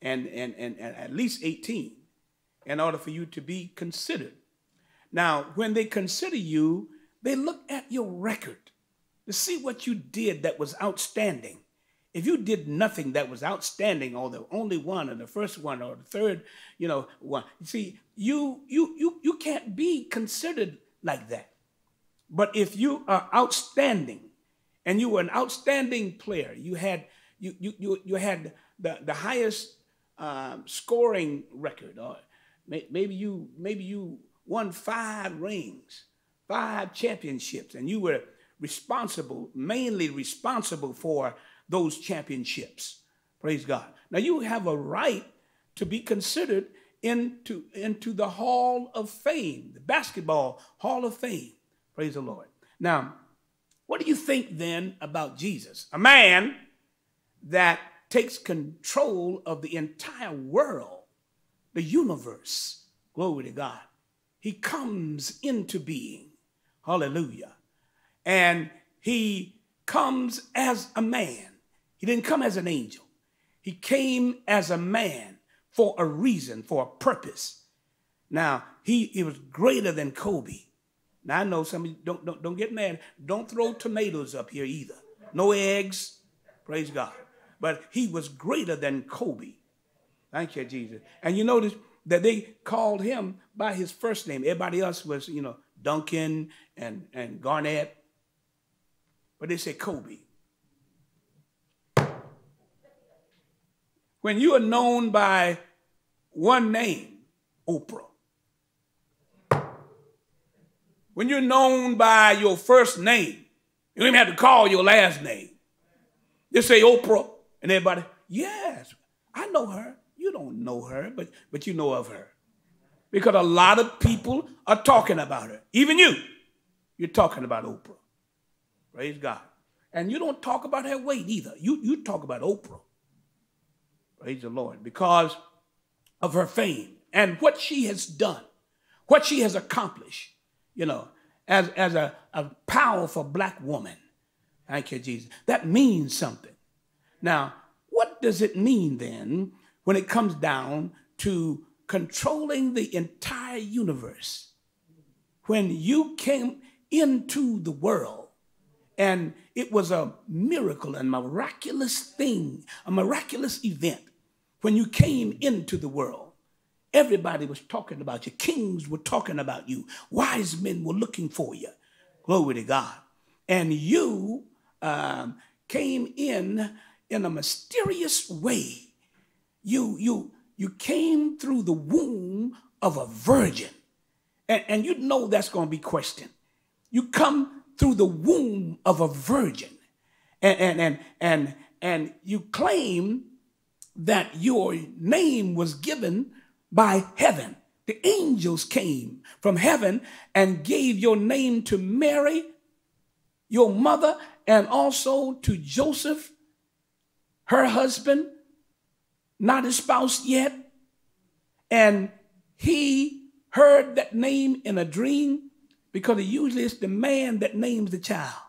and and and, and at least 18, in order for you to be considered. Now, when they consider you, they look at your record to see what you did that was outstanding. If you did nothing that was outstanding, or the only one, or the first one, or the third, you know, one, see, you you you you can't be considered like that. But if you are outstanding, and you were an outstanding player, you had you you you, you had the the highest um, scoring record, or maybe you maybe you won five rings, five championships, and you were responsible, mainly responsible for those championships. Praise God. Now you have a right to be considered into, into the Hall of Fame, the Basketball Hall of Fame. Praise the Lord. Now, what do you think then about Jesus? A man that takes control of the entire world, the universe. Glory to God. He comes into being. Hallelujah and he comes as a man. He didn't come as an angel. He came as a man for a reason, for a purpose. Now, he, he was greater than Kobe. Now, I know some of you don't, don't, don't get mad. Don't throw tomatoes up here either. No eggs. Praise God. But he was greater than Kobe. Thank you, Jesus. And you notice that they called him by his first name. Everybody else was, you know, Duncan and, and Garnett but they said Kobe. When you are known by one name, Oprah. When you're known by your first name, you don't even have to call your last name. They say Oprah, and everybody, yes, I know her. You don't know her, but, but you know of her. Because a lot of people are talking about her. Even you, you're talking about Oprah. Praise God. And you don't talk about her weight either. You, you talk about Oprah. Praise the Lord. Because of her fame and what she has done, what she has accomplished, you know, as, as a, a powerful black woman. Thank you, Jesus. That means something. Now, what does it mean then when it comes down to controlling the entire universe? When you came into the world, and it was a miracle and miraculous thing, a miraculous event when you came into the world. Everybody was talking about you. Kings were talking about you. Wise men were looking for you. Glory to God. And you um, came in in a mysterious way. You, you, you came through the womb of a virgin. And, and you know that's going to be questioned. You come through the womb of a virgin. And, and, and, and, and you claim that your name was given by heaven. The angels came from heaven and gave your name to Mary, your mother, and also to Joseph, her husband, not espoused yet. And he heard that name in a dream because it usually it's the man that names the child,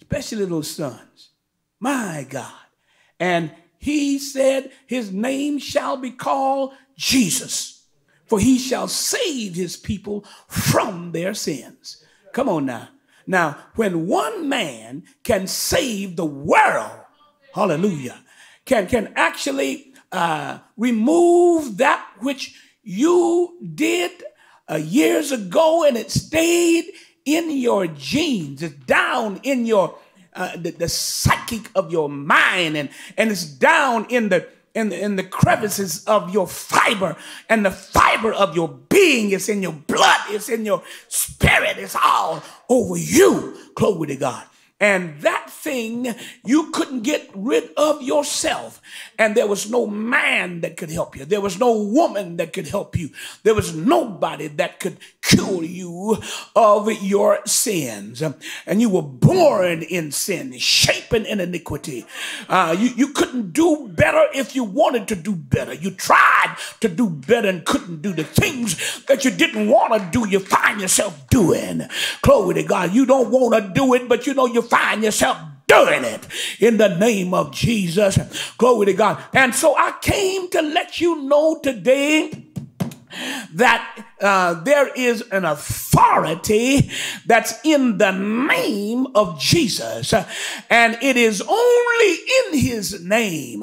especially those sons. My God. And he said, His name shall be called Jesus, for he shall save his people from their sins. Come on now. Now, when one man can save the world, hallelujah, can, can actually uh, remove that which you did uh, years ago and it stayed in your genes, it's down in your uh, the, the psychic of your mind and, and it's down in the in the, in the crevices of your fiber and the fiber of your being it's in your blood it's in your spirit it's all over you. Glory to god and that thing you couldn't get rid of yourself. And there was no man that could help you. There was no woman that could help you. There was nobody that could cure you of your sins. And you were born in sin, shapen in iniquity. Uh, you, you couldn't do better if you wanted to do better. You tried to do better and couldn't do the things that you didn't want to do. You find yourself doing. Glory to God. You don't want to do it, but you know you find yourself doing it in the name of Jesus. Glory to God. And so I came to let you know today that uh, there is an authority that's in the name of Jesus, and it is only in his name.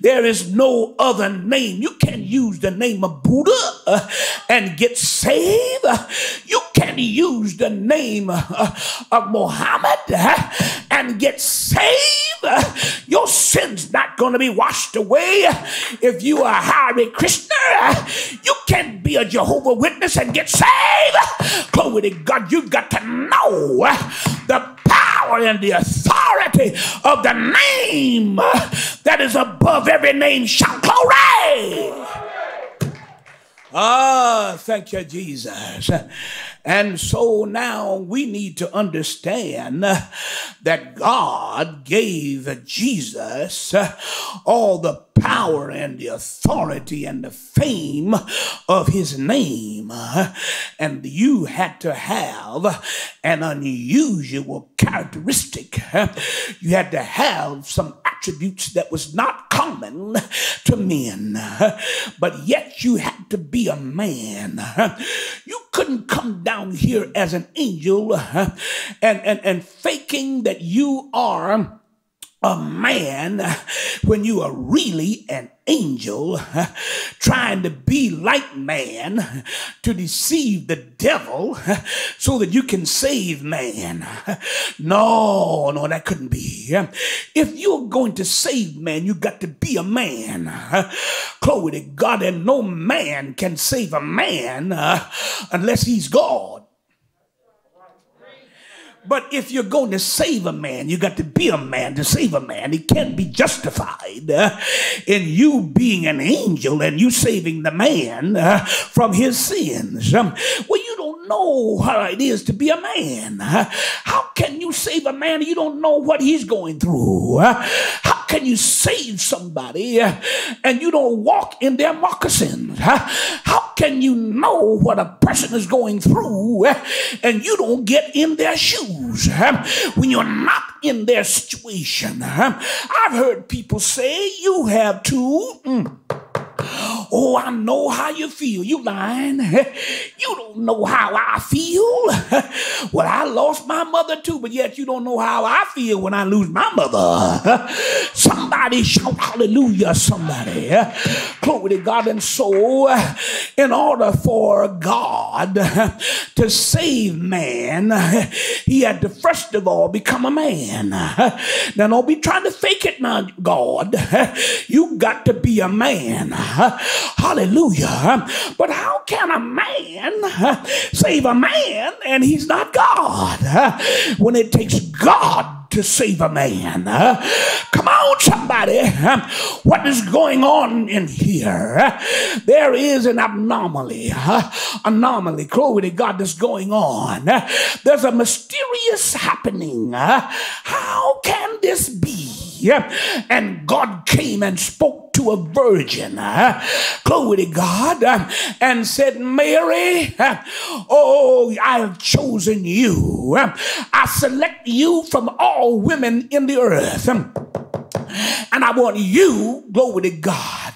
There is no other name. You can use the name of Buddha uh, and get saved. You can use the name uh, of Muhammad uh, and get saved. Your sin's not going to be washed away if you are a Hare Krishna. You can be a Jehovah Witness and get saved. Glory to God. You've got to know the power and the authority of the name that is above every name. Shout glory. Ah, thank you, Jesus. And so now we need to understand that God gave Jesus all the power and the authority and the fame of his name. And you had to have an unusual characteristic. You had to have some attributes that was not common to men, but yet you had to be a man. You couldn't come down here as an angel and, and, and faking that you are a man when you are really an angel trying to be like man to deceive the devil so that you can save man. No, no, that couldn't be. If you're going to save man, you got to be a man. To God, and no man can save a man unless he's God. But if you're going to save a man, you got to be a man to save a man. He can't be justified uh, in you being an angel and you saving the man uh, from his sins. Um, well, you don't know how it is to be a man. How can you save a man you don't know what he's going through? How can you save somebody and you don't walk in their moccasins? How can you know what a person is going through and you don't get in their shoes when you're not in their situation? I've heard people say you have to. mm, Oh, I know how you feel. You lying. You don't know how I feel. Well, I lost my mother too, but yet you don't know how I feel when I lose my mother. Somebody shout hallelujah, somebody. Glory to God. And so, in order for God to save man, he had to first of all become a man. Now, don't be trying to fake it now, God. You got to be a man. Hallelujah. But how can a man save a man and he's not God? When it takes God to save a man. Come on, somebody. What is going on in here? There is an anomaly. Anomaly. Glory to God that's going on. There's a mysterious happening. How can this be? And God came and spoke to a virgin. Uh, glory to God. Um, and said, Mary, uh, oh, I have chosen you. Um, I select you from all women in the earth. Um, And I want you, glory to God,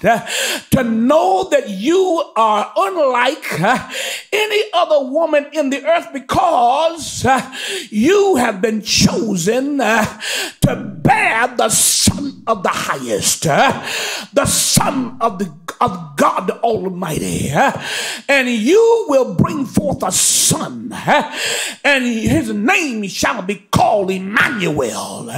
to know that you are unlike uh, any other woman in the earth because uh, you have been chosen uh, to bear the Son of the highest, the Son of the of God Almighty, and you will bring forth a son, and his name shall be called Emmanuel.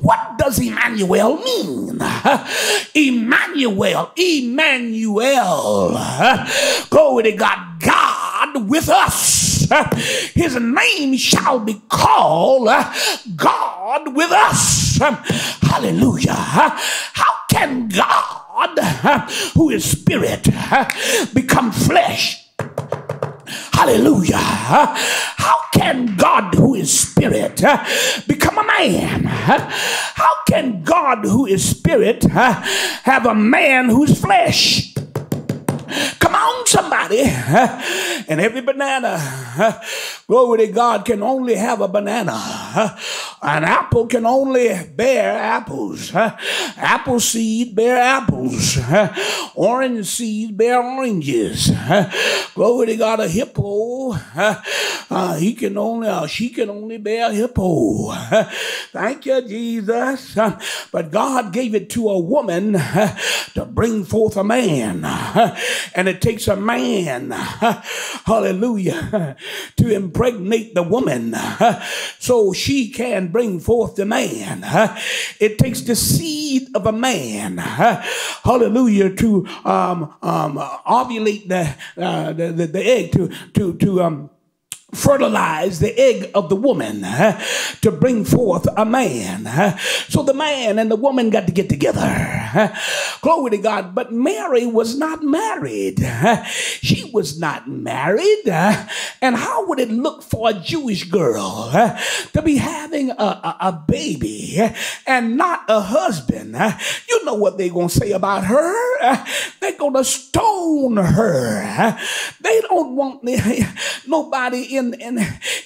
What does Emmanuel mean? Emmanuel, Emmanuel, glory to God, God with us. His name shall be called God with us. Hallelujah. How can God, who is spirit, become flesh? Hallelujah. How can God, who is spirit, become a man? How can God, who is spirit, have a man who's flesh? And every banana, glory to God, can only have a banana. An apple can only bear apples. Apple seed bear apples. Orange seed bear oranges. Glory to God, a hippo, uh, he can only, uh, she can only bear a hippo. Thank you, Jesus. But God gave it to a woman to bring forth a man. And it takes a man, hallelujah, to impregnate the woman so she can bring forth the man. It takes the seed of a man, hallelujah, to um, um, ovulate the, uh, the, the, the egg, to, to, to, um, fertilize the egg of the woman uh, to bring forth a man. Uh, so the man and the woman got to get together. Uh, glory to God. But Mary was not married. she was not married. and how would it look for a Jewish girl to be having a, a, a, baby and not a husband? you know what they're going to say about her. they're going to stone her. they don't want nobody in, in,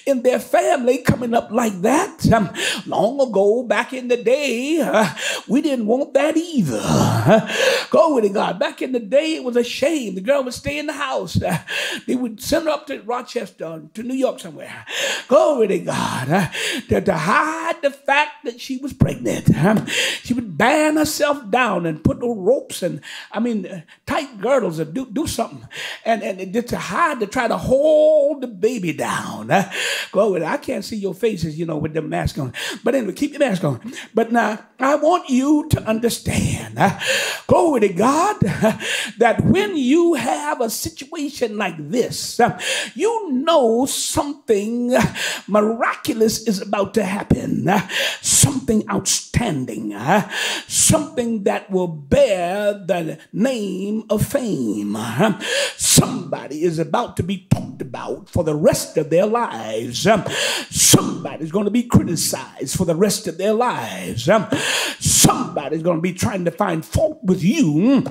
in their family coming up like that. Um, long ago, back in the day, uh, we didn't want that either. Uh, glory to God. Back in the day, it was a shame. The girl would stay in the house. Uh, they would send her up to Rochester, to New York somewhere. Glory to God. Uh, to, to hide the fact that she was pregnant. Um, she would band herself down and put no ropes and, I mean, uh, tight girdles and do, do something. And, and just to hide, to try to hold the baby down. Glory, I can't see your faces, you know, with the mask on. But anyway, keep your mask on. But now, I want you to understand, glory to God, that when you have a situation like this, you know something miraculous is about to happen, something outstanding, something that will bear the name of fame. Somebody is about to be talked about for the rest of their lives. Um, somebody's going to be criticized for the rest of their lives. Um, somebody's going to be trying to find fault with you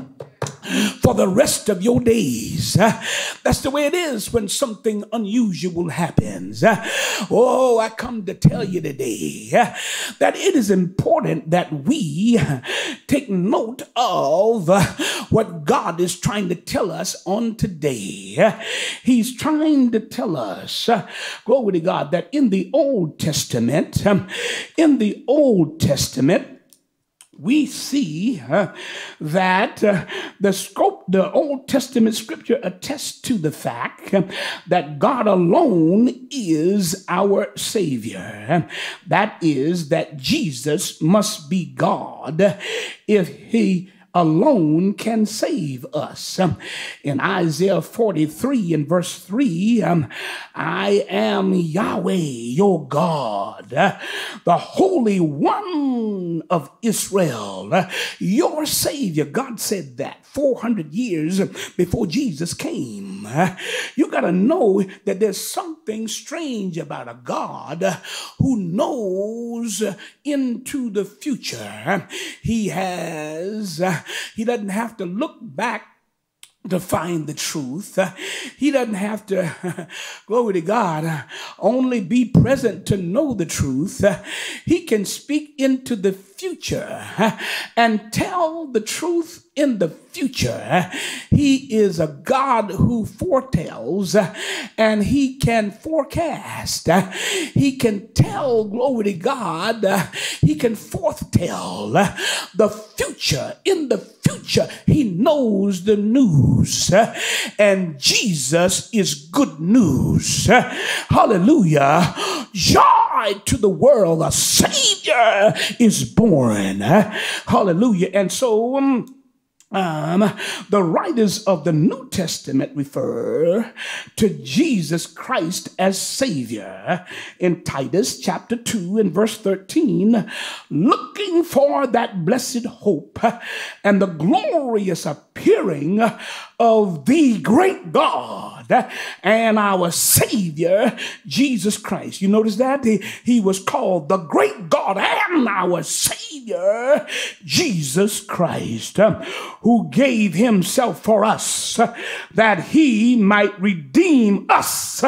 for the rest of your days. Uh, that's the way it is when something unusual happens. Uh, oh, I come to tell you today uh, that it is important that we take note of what God is trying to tell us on today. He's trying to tell us, glory to God, that in the Old Testament, um, in the Old Testament, we see uh, that uh, the scope, the Old Testament scripture attests to the fact uh, that God alone is our Savior. That is, that Jesus must be God if He alone can save us. Um, in Isaiah 43 and verse 3, um, I am Yahweh, your God, the Holy One of Israel, your Savior. God said that 400 years before Jesus came. You got to know that there's something strange about a God who knows into the future. He has he doesn't have to look back to find the truth. He doesn't have to, glory to God, only be present to know the truth. He can speak into the future and tell the truth in the future. He is a God who foretells and he can forecast. He can tell, glory to God, he can foretell the future. In the future, he knows the news. And Jesus is good news. Hallelujah. Joy to the world. A Savior is born. Hallelujah. And so, um, um, the writers of the New Testament refer to Jesus Christ as Savior in Titus chapter 2 and verse 13, looking for that blessed hope and the glorious appearing of the great God and our Savior, Jesus Christ. You notice that? He, he was called the great God and our Savior, Jesus Christ, um, who gave himself for us uh, that he might redeem us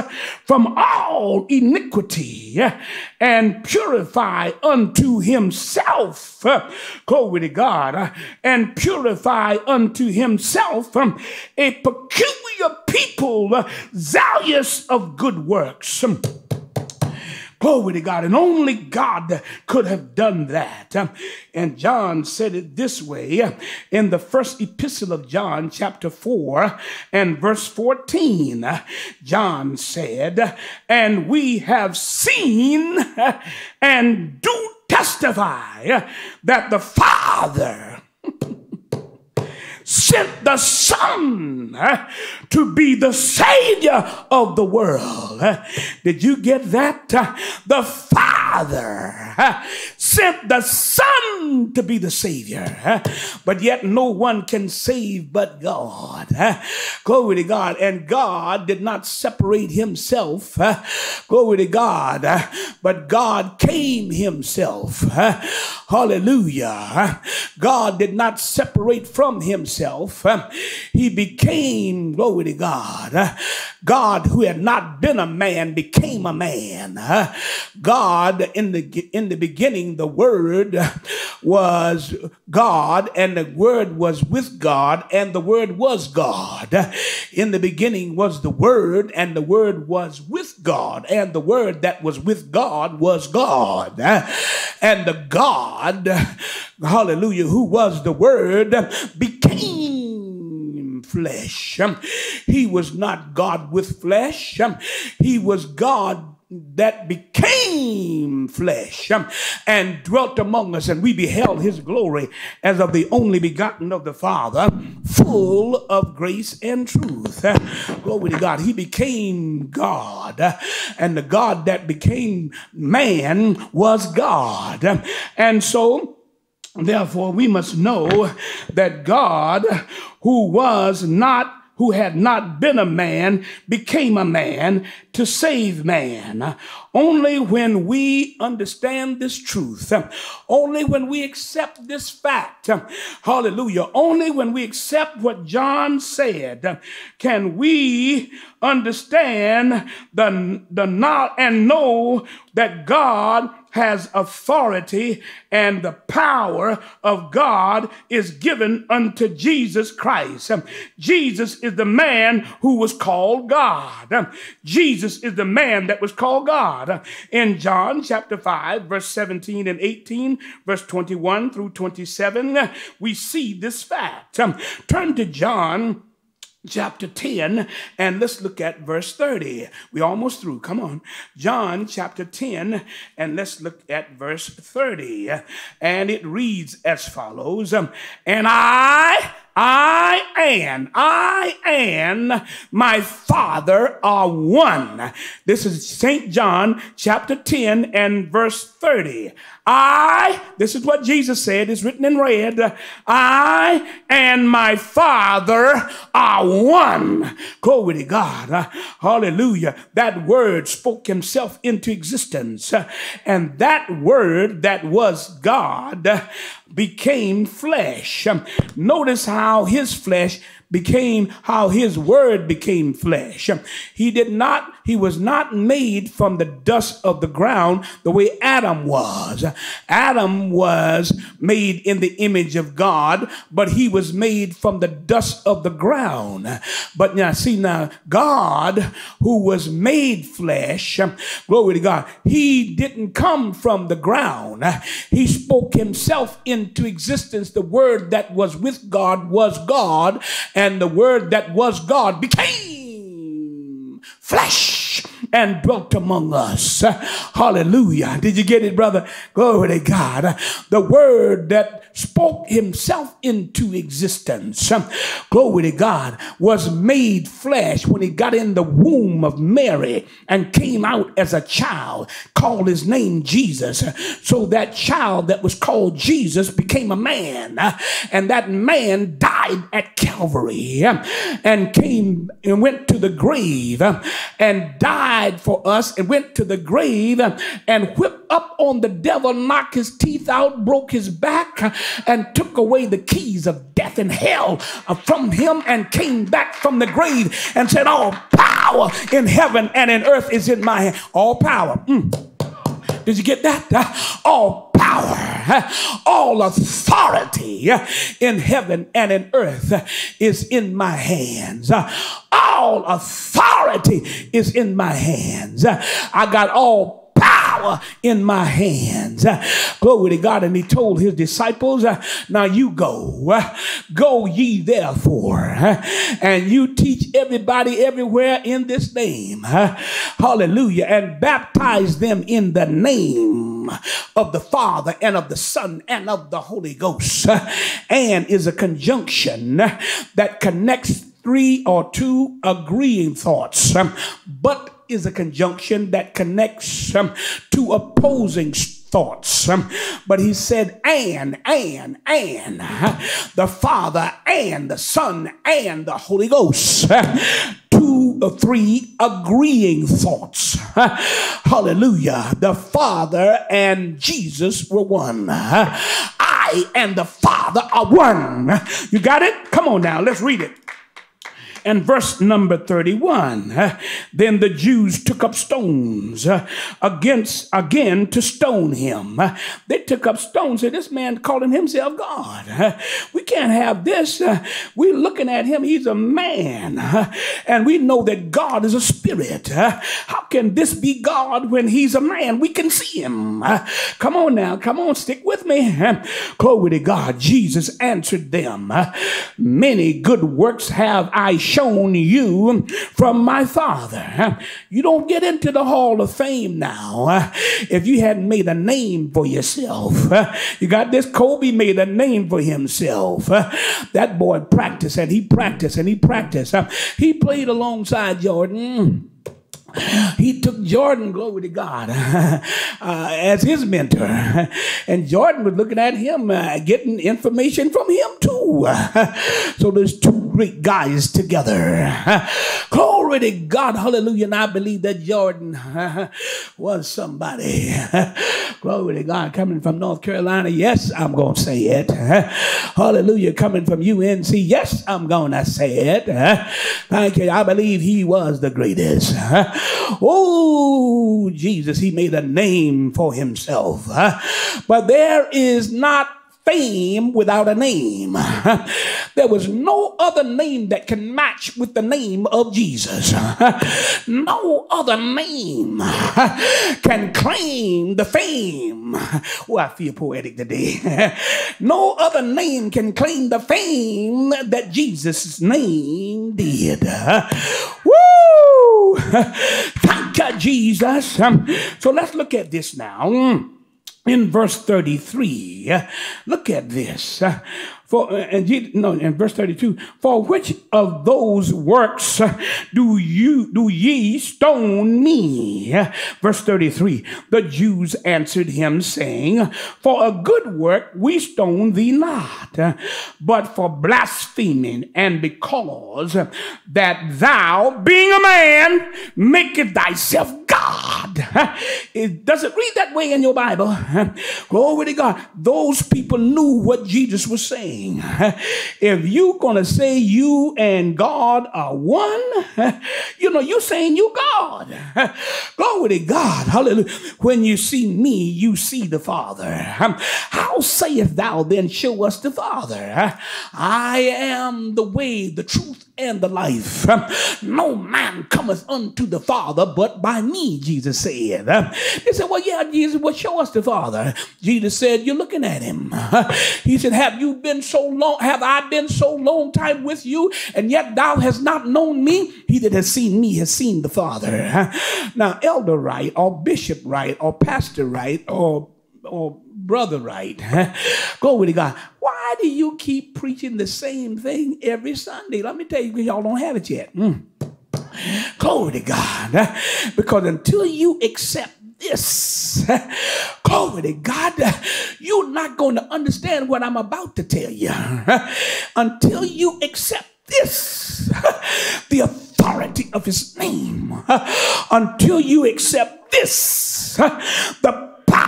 from all iniquity uh, and purify unto himself, uh, glory to God, and purify unto himself um, a peculiar people, uh, zealous of good works. Glory to God. And only God could have done that. And John said it this way uh, in the first epistle of John, chapter 4 and verse 14. Uh, John said, And we have seen and do testify that the Father sent the Son to be the Savior of the world. Did you get that? The Father sent the Son to be the Savior, but yet no one can save but God. Eh. Glory to God. And God did not separate Himself. Eh. Glory to God. Eh, but God came Himself. Hallelujah. God did not separate from Himself himself, he became, glory to God, God who had not been a man became a man. God in the in the beginning, the word was God, and the word was with God, and the word was God. In the beginning was the word, and the word was with God, and the word that was with God was God. And the God, hallelujah, who was the word, became flesh. He was not God with flesh. He was God that became flesh and dwelt among us, and we beheld his glory as of the only begotten of the Father, full of grace and truth. Glory to God. He became God, and the God that became man was God. And so, Therefore, we must know that God, who was not who had not been a man became a man to save man. Only when we understand this truth, only when we accept this fact, hallelujah, only when we accept what John said, can we understand the, the not and know that God has authority and the power of God is given unto Jesus Christ. Jesus is the man who was called God. Jesus is the man that was called God. In John chapter 5, verse 17 and 18, verse 21 through 27, we see this fact. Turn to John chapter 10 and let's look at verse 30 We're almost through come on john chapter 10 and let's look at verse 30 and it reads as follows um, and i I and I and my Father are one. This is St. John chapter 10 and verse 30. I, this is what Jesus said, is written in red. I and my Father are one. Glory to God. Hallelujah. That word spoke himself into existence. And that word that was God became flesh. Notice how his flesh became how his word became flesh. He did not, he was not made from the dust of the ground the way Adam was. Adam was made in the image of God, but he was made from the dust of the ground. But now, see, now, God, who was made flesh, glory to God, he didn't come from the ground. He spoke himself into existence. The word that was with God was God and the word that was God became flesh and dwelt among us. Hallelujah. Did you get it, brother? Glory to God. The word that spoke himself into existence, glory to God, was made flesh when he got in the womb of Mary and came out as a child, called his name Jesus. So that child that was called Jesus became a man, and that man died at Calvary and came and went to the grave and died for us and went to the grave and whipped up on the devil, knocked his teeth out, broke his back, and took away the keys of death and hell from him and came back from the grave and said, All power in heaven and in earth is in my hand. All power. Mm. Did you get that? All power, all authority in heaven and in earth is in my hands. All authority is in my hands. I got all power in my hands. Glory to God. And he told his disciples, Now you go, go ye therefore, and you teach everybody everywhere in this name. Hallelujah. And baptize them in the name of the Father and of the Son and of the Holy Ghost. And is a conjunction that connects three or two agreeing thoughts. But is a conjunction that connects um, to opposing thoughts. Um, but he said, and, and, and the Father and the Son and the Holy Ghost. Two or three agreeing thoughts. Hallelujah. The Father and Jesus were one. I and the Father are one. You got it? Come on now, let's read it. And verse number 31 then the Jews took up stones against again to stone him. They took up stones, and this man calling himself God. We can't have this. We're looking at him, he's a man, and we know that God is a spirit. How can this be God when he's a man? We can see him. Come on now, come on, stick with me. Glory to God. Jesus answered them, Many good works have I shown you from my Father. You don't get into the Hall of Fame now uh, if you hadn't made a name for yourself. Uh, you got this? Kobe made a name for himself. Uh, that boy practiced and he practiced and he practiced. He played alongside Jordan. He took Jordan, glory to God, uh, as his mentor. And Jordan was looking at him, uh, getting information from him too. so there's two great guys together. Glory to God, hallelujah. And I believe that Jordan was somebody. Glory to God, coming from North Carolina. Yes, I'm going to say it. Hallelujah, coming from UNC. Yes, I'm going to say it. Thank you. I believe he was the greatest. Oh, Jesus, he made a name for himself. But there is not fame without a name. There was no other name that can match with the name of Jesus. No other name can claim the fame. Oh, I feel poetic today. No other name can claim the fame that Jesus' name did. Woo! Thank you, Jesus. So let's look at this now in verse 33 uh, look at this for and Je- no in verse 32 for which of those works do you do ye stone me? Verse 33 the jews answered him saying for a good work we stone thee not but for blaspheming and because that thou being a man maketh thyself god it doesn't read that way in your bible. Glory to god. Those people knew what jesus was saying if you're gonna say you and god are one you know you're saying you god. Glory to god. Hallelujah. When you see me you see the father. How sayest thou then show us the father? I am the way the truth and the life. No man cometh unto the Father but by me, Jesus said. They said, Well, yeah, Jesus, well, show us the Father. Jesus said, You're looking at him. He said, Have you been so long, have I been so long time with you, and yet thou hast not known me? He that has seen me has seen the Father. Now, elder Wright, or bishop Wright, or pastor Wright, or or brother Wright. Glory to God. Why do you keep preaching the same thing every Sunday? Let me tell you, y'all don't have it yet. Mm. Glory to God. Because until you accept this, glory to God, you're not going to understand what I'm about to tell you. Until you accept this, the authority of his name. Until you accept this, the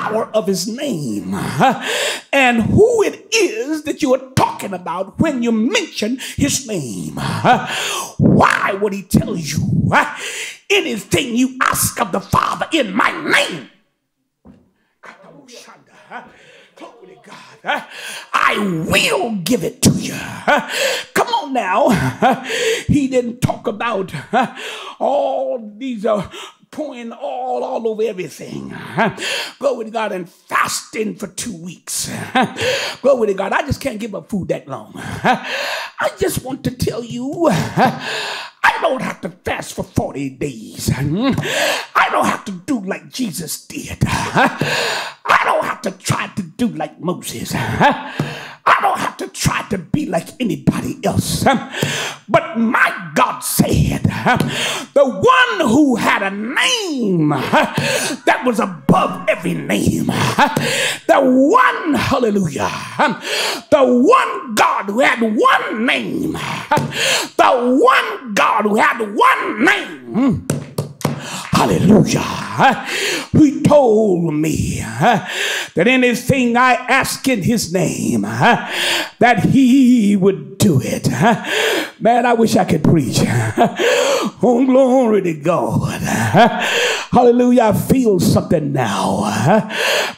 power of his name and who it is that you are talking about when you mention his name. Why would he tell you anything you ask of the Father in my name? Glory God. I will give it to you. Come on now. He didn't talk about all these uh, pouring all all over everything. Glory to God and fasting for two weeks. Glory to God. I just can't give up food that long. I just want to tell you. I don't have to fast for 40 days. Mm. I don't have to do like Jesus did. I don't have to try to do like Moses. I don't have to try to be like anybody else. But my God said, the one who had a name that was above every name, the one, hallelujah, the one God who had one name, the one God who had one name. Hmm. Hallelujah. He told me that anything I ask in his name, that he would do it. Man, I wish I could preach. Oh, glory to God. Hallelujah. I feel something now.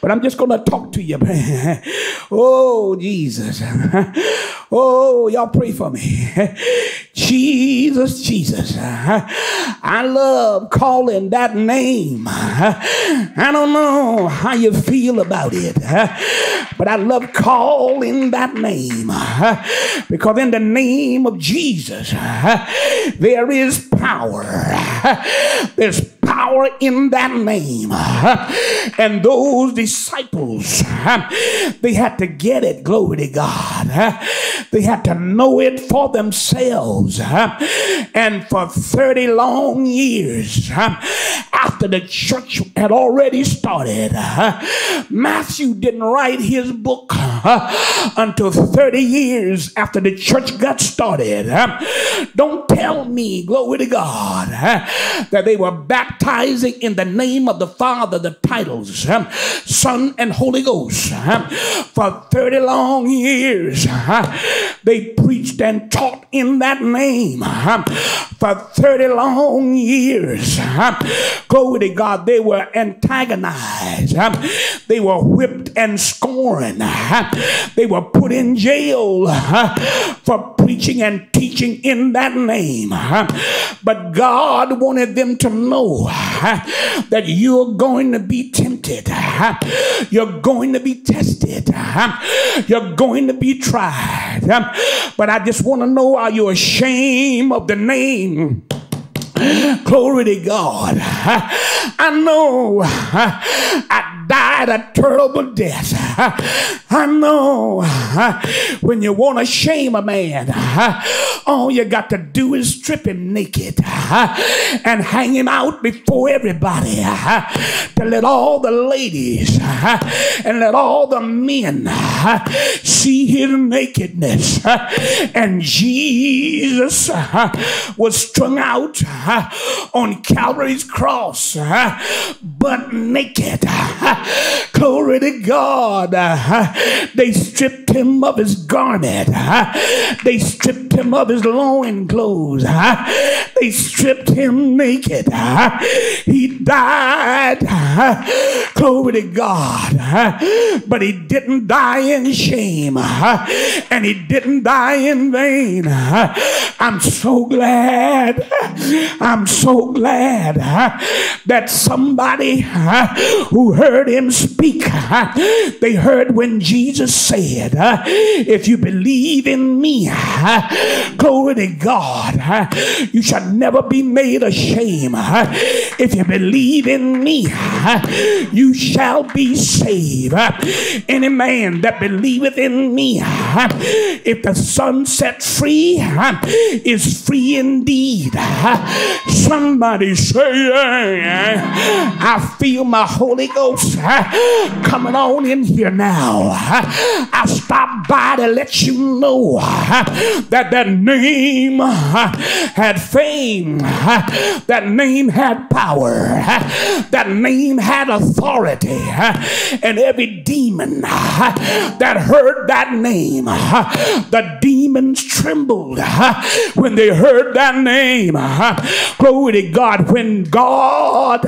But I'm just going to talk to you. Oh, Jesus. Oh, y'all pray for me. Jesus, Jesus. I love calling that name. I don't know how you feel about it, but I love calling that name because in the name of Jesus, there is power. There's power in that name. And those disciples, they had to get it, glory to God. They had to know it for themselves. And for 30 long years, after the church had already started, Matthew didn't write his book until 30 years after the church got started. Don't tell me, glory to God, that they were baptizing in the name of the Father, the titles, Son, and Holy Ghost. For 30 long years, they preached and taught in that name. For 30 long years, glory to God, they were antagonized. They were whipped and scorned. They were put in jail for preaching and teaching in that name. But God wanted them to know that you're going to be tempted. You're going to be tested. You're going to be tried. But I just want to know are you ashamed of the name? Glory to God. I know I died a terrible death. I know uh, when you want to shame a man, uh, all you got to do is strip him naked uh, and hang him out before everybody to let all the ladies and let all the men see his nakedness. And Jesus was strung out on Calvary's cross, but naked. Glory to God. Uh, they stripped him of his garment. They stripped him of his loin clothes. They stripped him naked. He died. Glory to God. But he didn't die in shame. And he didn't die in vain. I'm so glad. I'm so glad that somebody who heard him speak, they heard when Jesus said, If you believe in me, glory to God, you shall never be made ashamed. If you believe in me, you shall be saved. Any man that believeth in me, if the Son set free, is free indeed. Somebody say, I feel my Holy Ghost coming on in here now. I stopped by to let you know that that name had fame, that name had power, that name had authority, and every demon that heard that name, the demons trembled when they heard that name. Glory to God. When God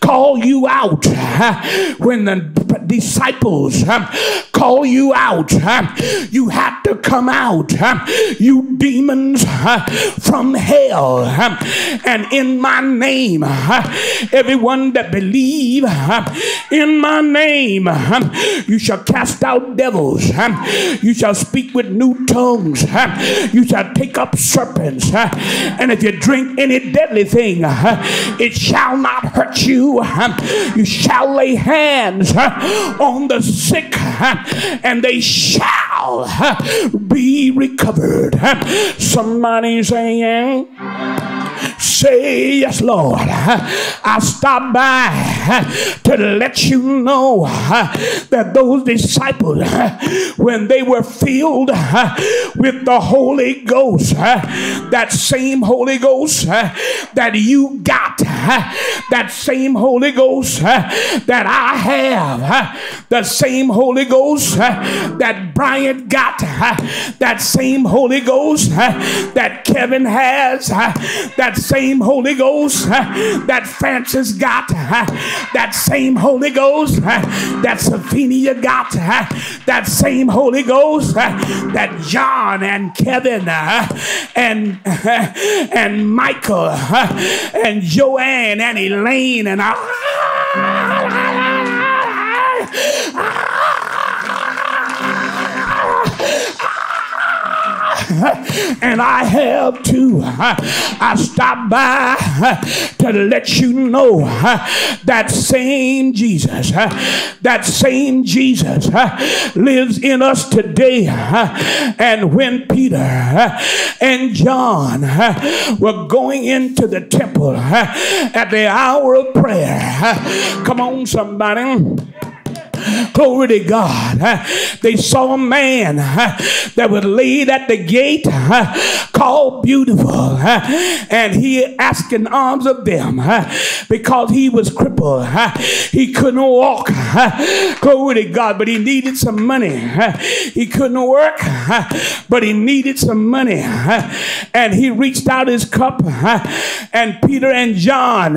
call you out, when the disciples call you out, you have to come out. You demons from hell. And in my name, everyone that believe in my name, you shall cast out devils. You shall speak with new tongues. You shall take up serpents. And if you drink any deadly thing, it shall not hurt you. You shall lay hands on the sick and they shall be recovered. Somebody saying, Say yes, Lord. I stop by to let you know that those disciples, when they were filled with the Holy Ghost, that same Holy Ghost that you got, that same Holy Ghost that I have, the same Holy Ghost that Brian got, that same Holy Ghost that Kevin has, that same Holy Ghost that Francis got, that same Holy Ghost that Sophia got, that same Holy Ghost that John and Kevin and and Michael and Joanne and Elaine and and I have too. I stopped by to let you know that same Jesus, that same Jesus lives in us today. And when Peter and John were going into the temple at the hour of prayer, come on, somebody. Glory to God. They saw a man that was laid at the gate called Beautiful. And he asking alms of them because he was crippled. He couldn't walk. Glory to God. But he needed some money. He couldn't work, but he needed some money. And he reached out his cup, and Peter and John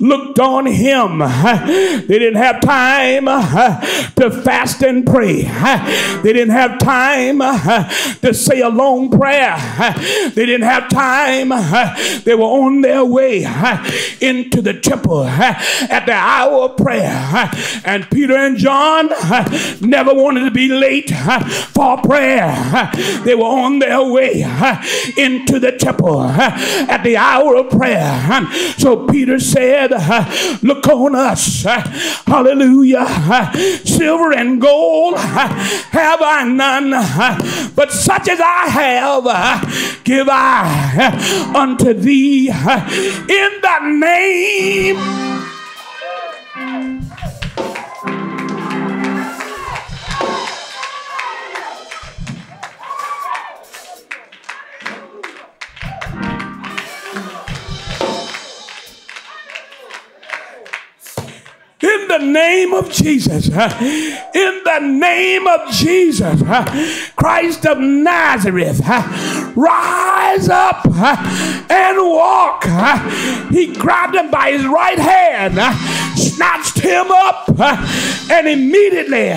looked on him. They didn't have time to fast and pray. They didn't have time to say a long prayer. They didn't have time. They were on their way into the temple at the hour of prayer. And Peter and John never wanted to be late for prayer. They were on their way into the temple at the hour of prayer. So Peter said, Look on us. Hallelujah. Silver and gold have I none, but such as I have give I unto thee in the name. The name of Jesus, in the name of Jesus, Christ of Nazareth, rise up and walk. He grabbed him by his right hand, snatched him up, and immediately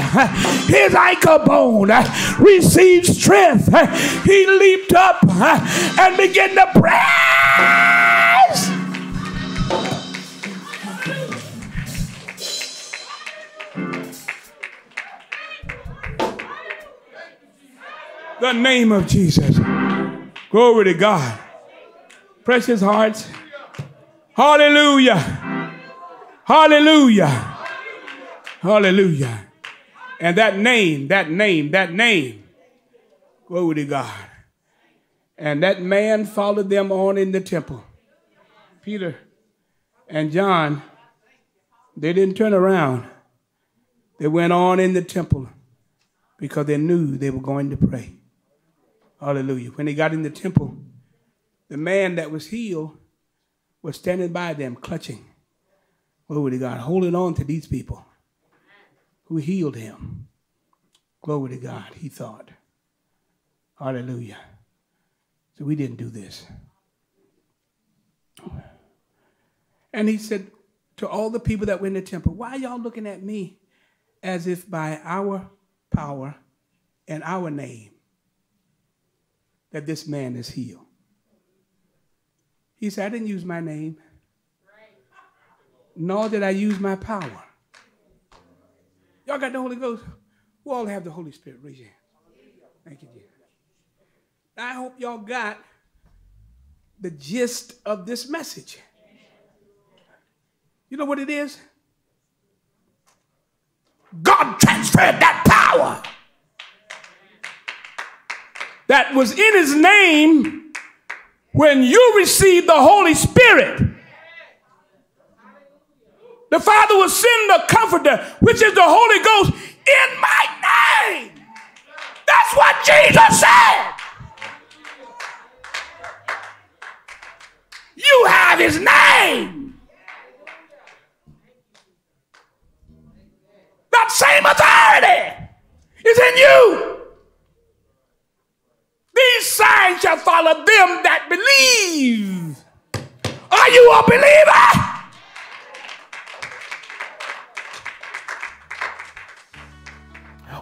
his ankle bone received strength. He leaped up and began to praise. The name of Jesus. Glory to God. Precious hearts. Hallelujah. Hallelujah. Hallelujah. And that name, that name, that name. Glory to God. And that man followed them on in the temple. Peter and John, they didn't turn around. They went on in the temple because they knew they were going to pray. Hallelujah. When they got in the temple, the man that was healed was standing by them, clutching. Glory to God, holding on to these people who healed him. Glory to God, he thought. Hallelujah. So we didn't do this. And he said to all the people that were in the temple, Why y'all looking at me as if by our power and our name that this man is healed. He said, I didn't use my name, nor did I use my power. Y'all got the Holy Ghost? Who all have the Holy Spirit? Raise your hand. Thank you, Jesus. I hope y'all got the gist of this message. You know what it is? God transferred that power that was in his name when you received the Holy Spirit. The Father will send the Comforter, which is the Holy Ghost, in my name. That's what Jesus said. You have his name. That same authority is in you. These signs shall follow them that believe. Are you a believer?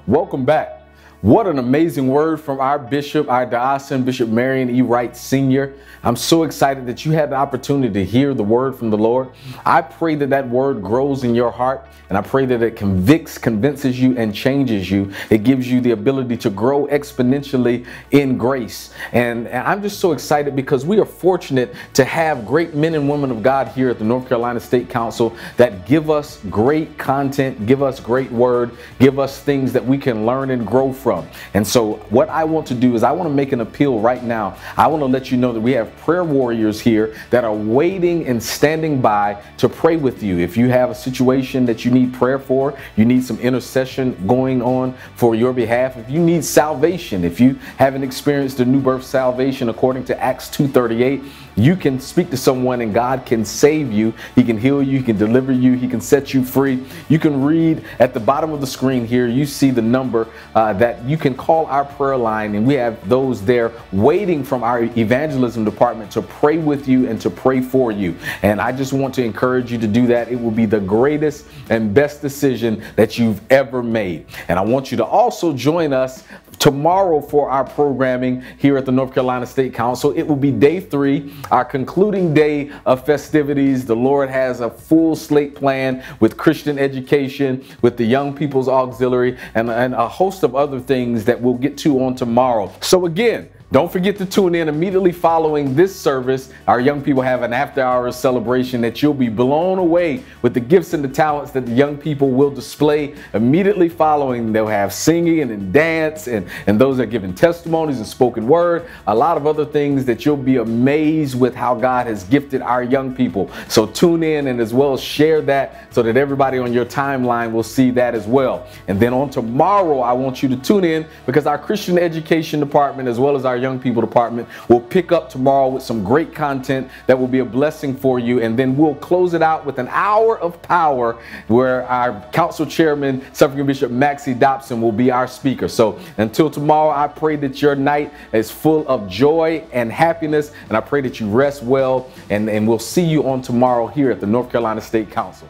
Welcome back. What an amazing word from our bishop, our diocesan Bishop Marion E. Wright Sr. I'm so excited that you had the opportunity to hear the word from the Lord. I pray that that word grows in your heart, and I pray that it convicts, convinces you, and changes you. It gives you the ability to grow exponentially in grace. And, and I'm just so excited because we are fortunate to have great men and women of God here at the North Carolina State Council that give us great content, give us great word, give us things that we can learn and grow from from. And so, what I want to do is, I want to make an appeal right now. I want to let you know that we have prayer warriors here that are waiting and standing by to pray with you. If you have a situation that you need prayer for, you need some intercession going on for your behalf, if you need salvation, if you haven't experienced the new birth salvation according to Acts 2:38, you can speak to someone and God can save you. He can heal you. He can deliver you. He can set you free. You can read at the bottom of the screen here, you see the number uh, that you can call our prayer line, and we have those there waiting from our evangelism department to pray with you and to pray for you. And I just want to encourage you to do that. It will be the greatest and best decision that you've ever made. And I want you to also join us tomorrow for our programming here at the North Carolina State Council. It will be day three, our concluding day of festivities. The Lord has a full slate plan with Christian education, with the Young People's Auxiliary, and, and a host of other things that we'll get to on tomorrow. So, again, don't forget to tune in immediately following this service. Our young people have an after hours celebration that you'll be blown away with the gifts and the talents that the young people will display immediately following. They'll have singing and dance and, and those are giving testimonies and spoken word, a lot of other things that you'll be amazed with how God has gifted our young people. So tune in and as well share that so that everybody on your timeline will see that as well. And then on tomorrow, I want you to tune in because our Christian education department as well as our Young People Department will pick up tomorrow with some great content that will be a blessing for you. And then we'll close it out with an hour of power where our council chairman, Suffragan Bishop Maxie Dobson, will be our speaker. So until tomorrow, I pray that your night is full of joy and happiness. And I pray that you rest well. And, and we'll see you on tomorrow here at the North Carolina State Council.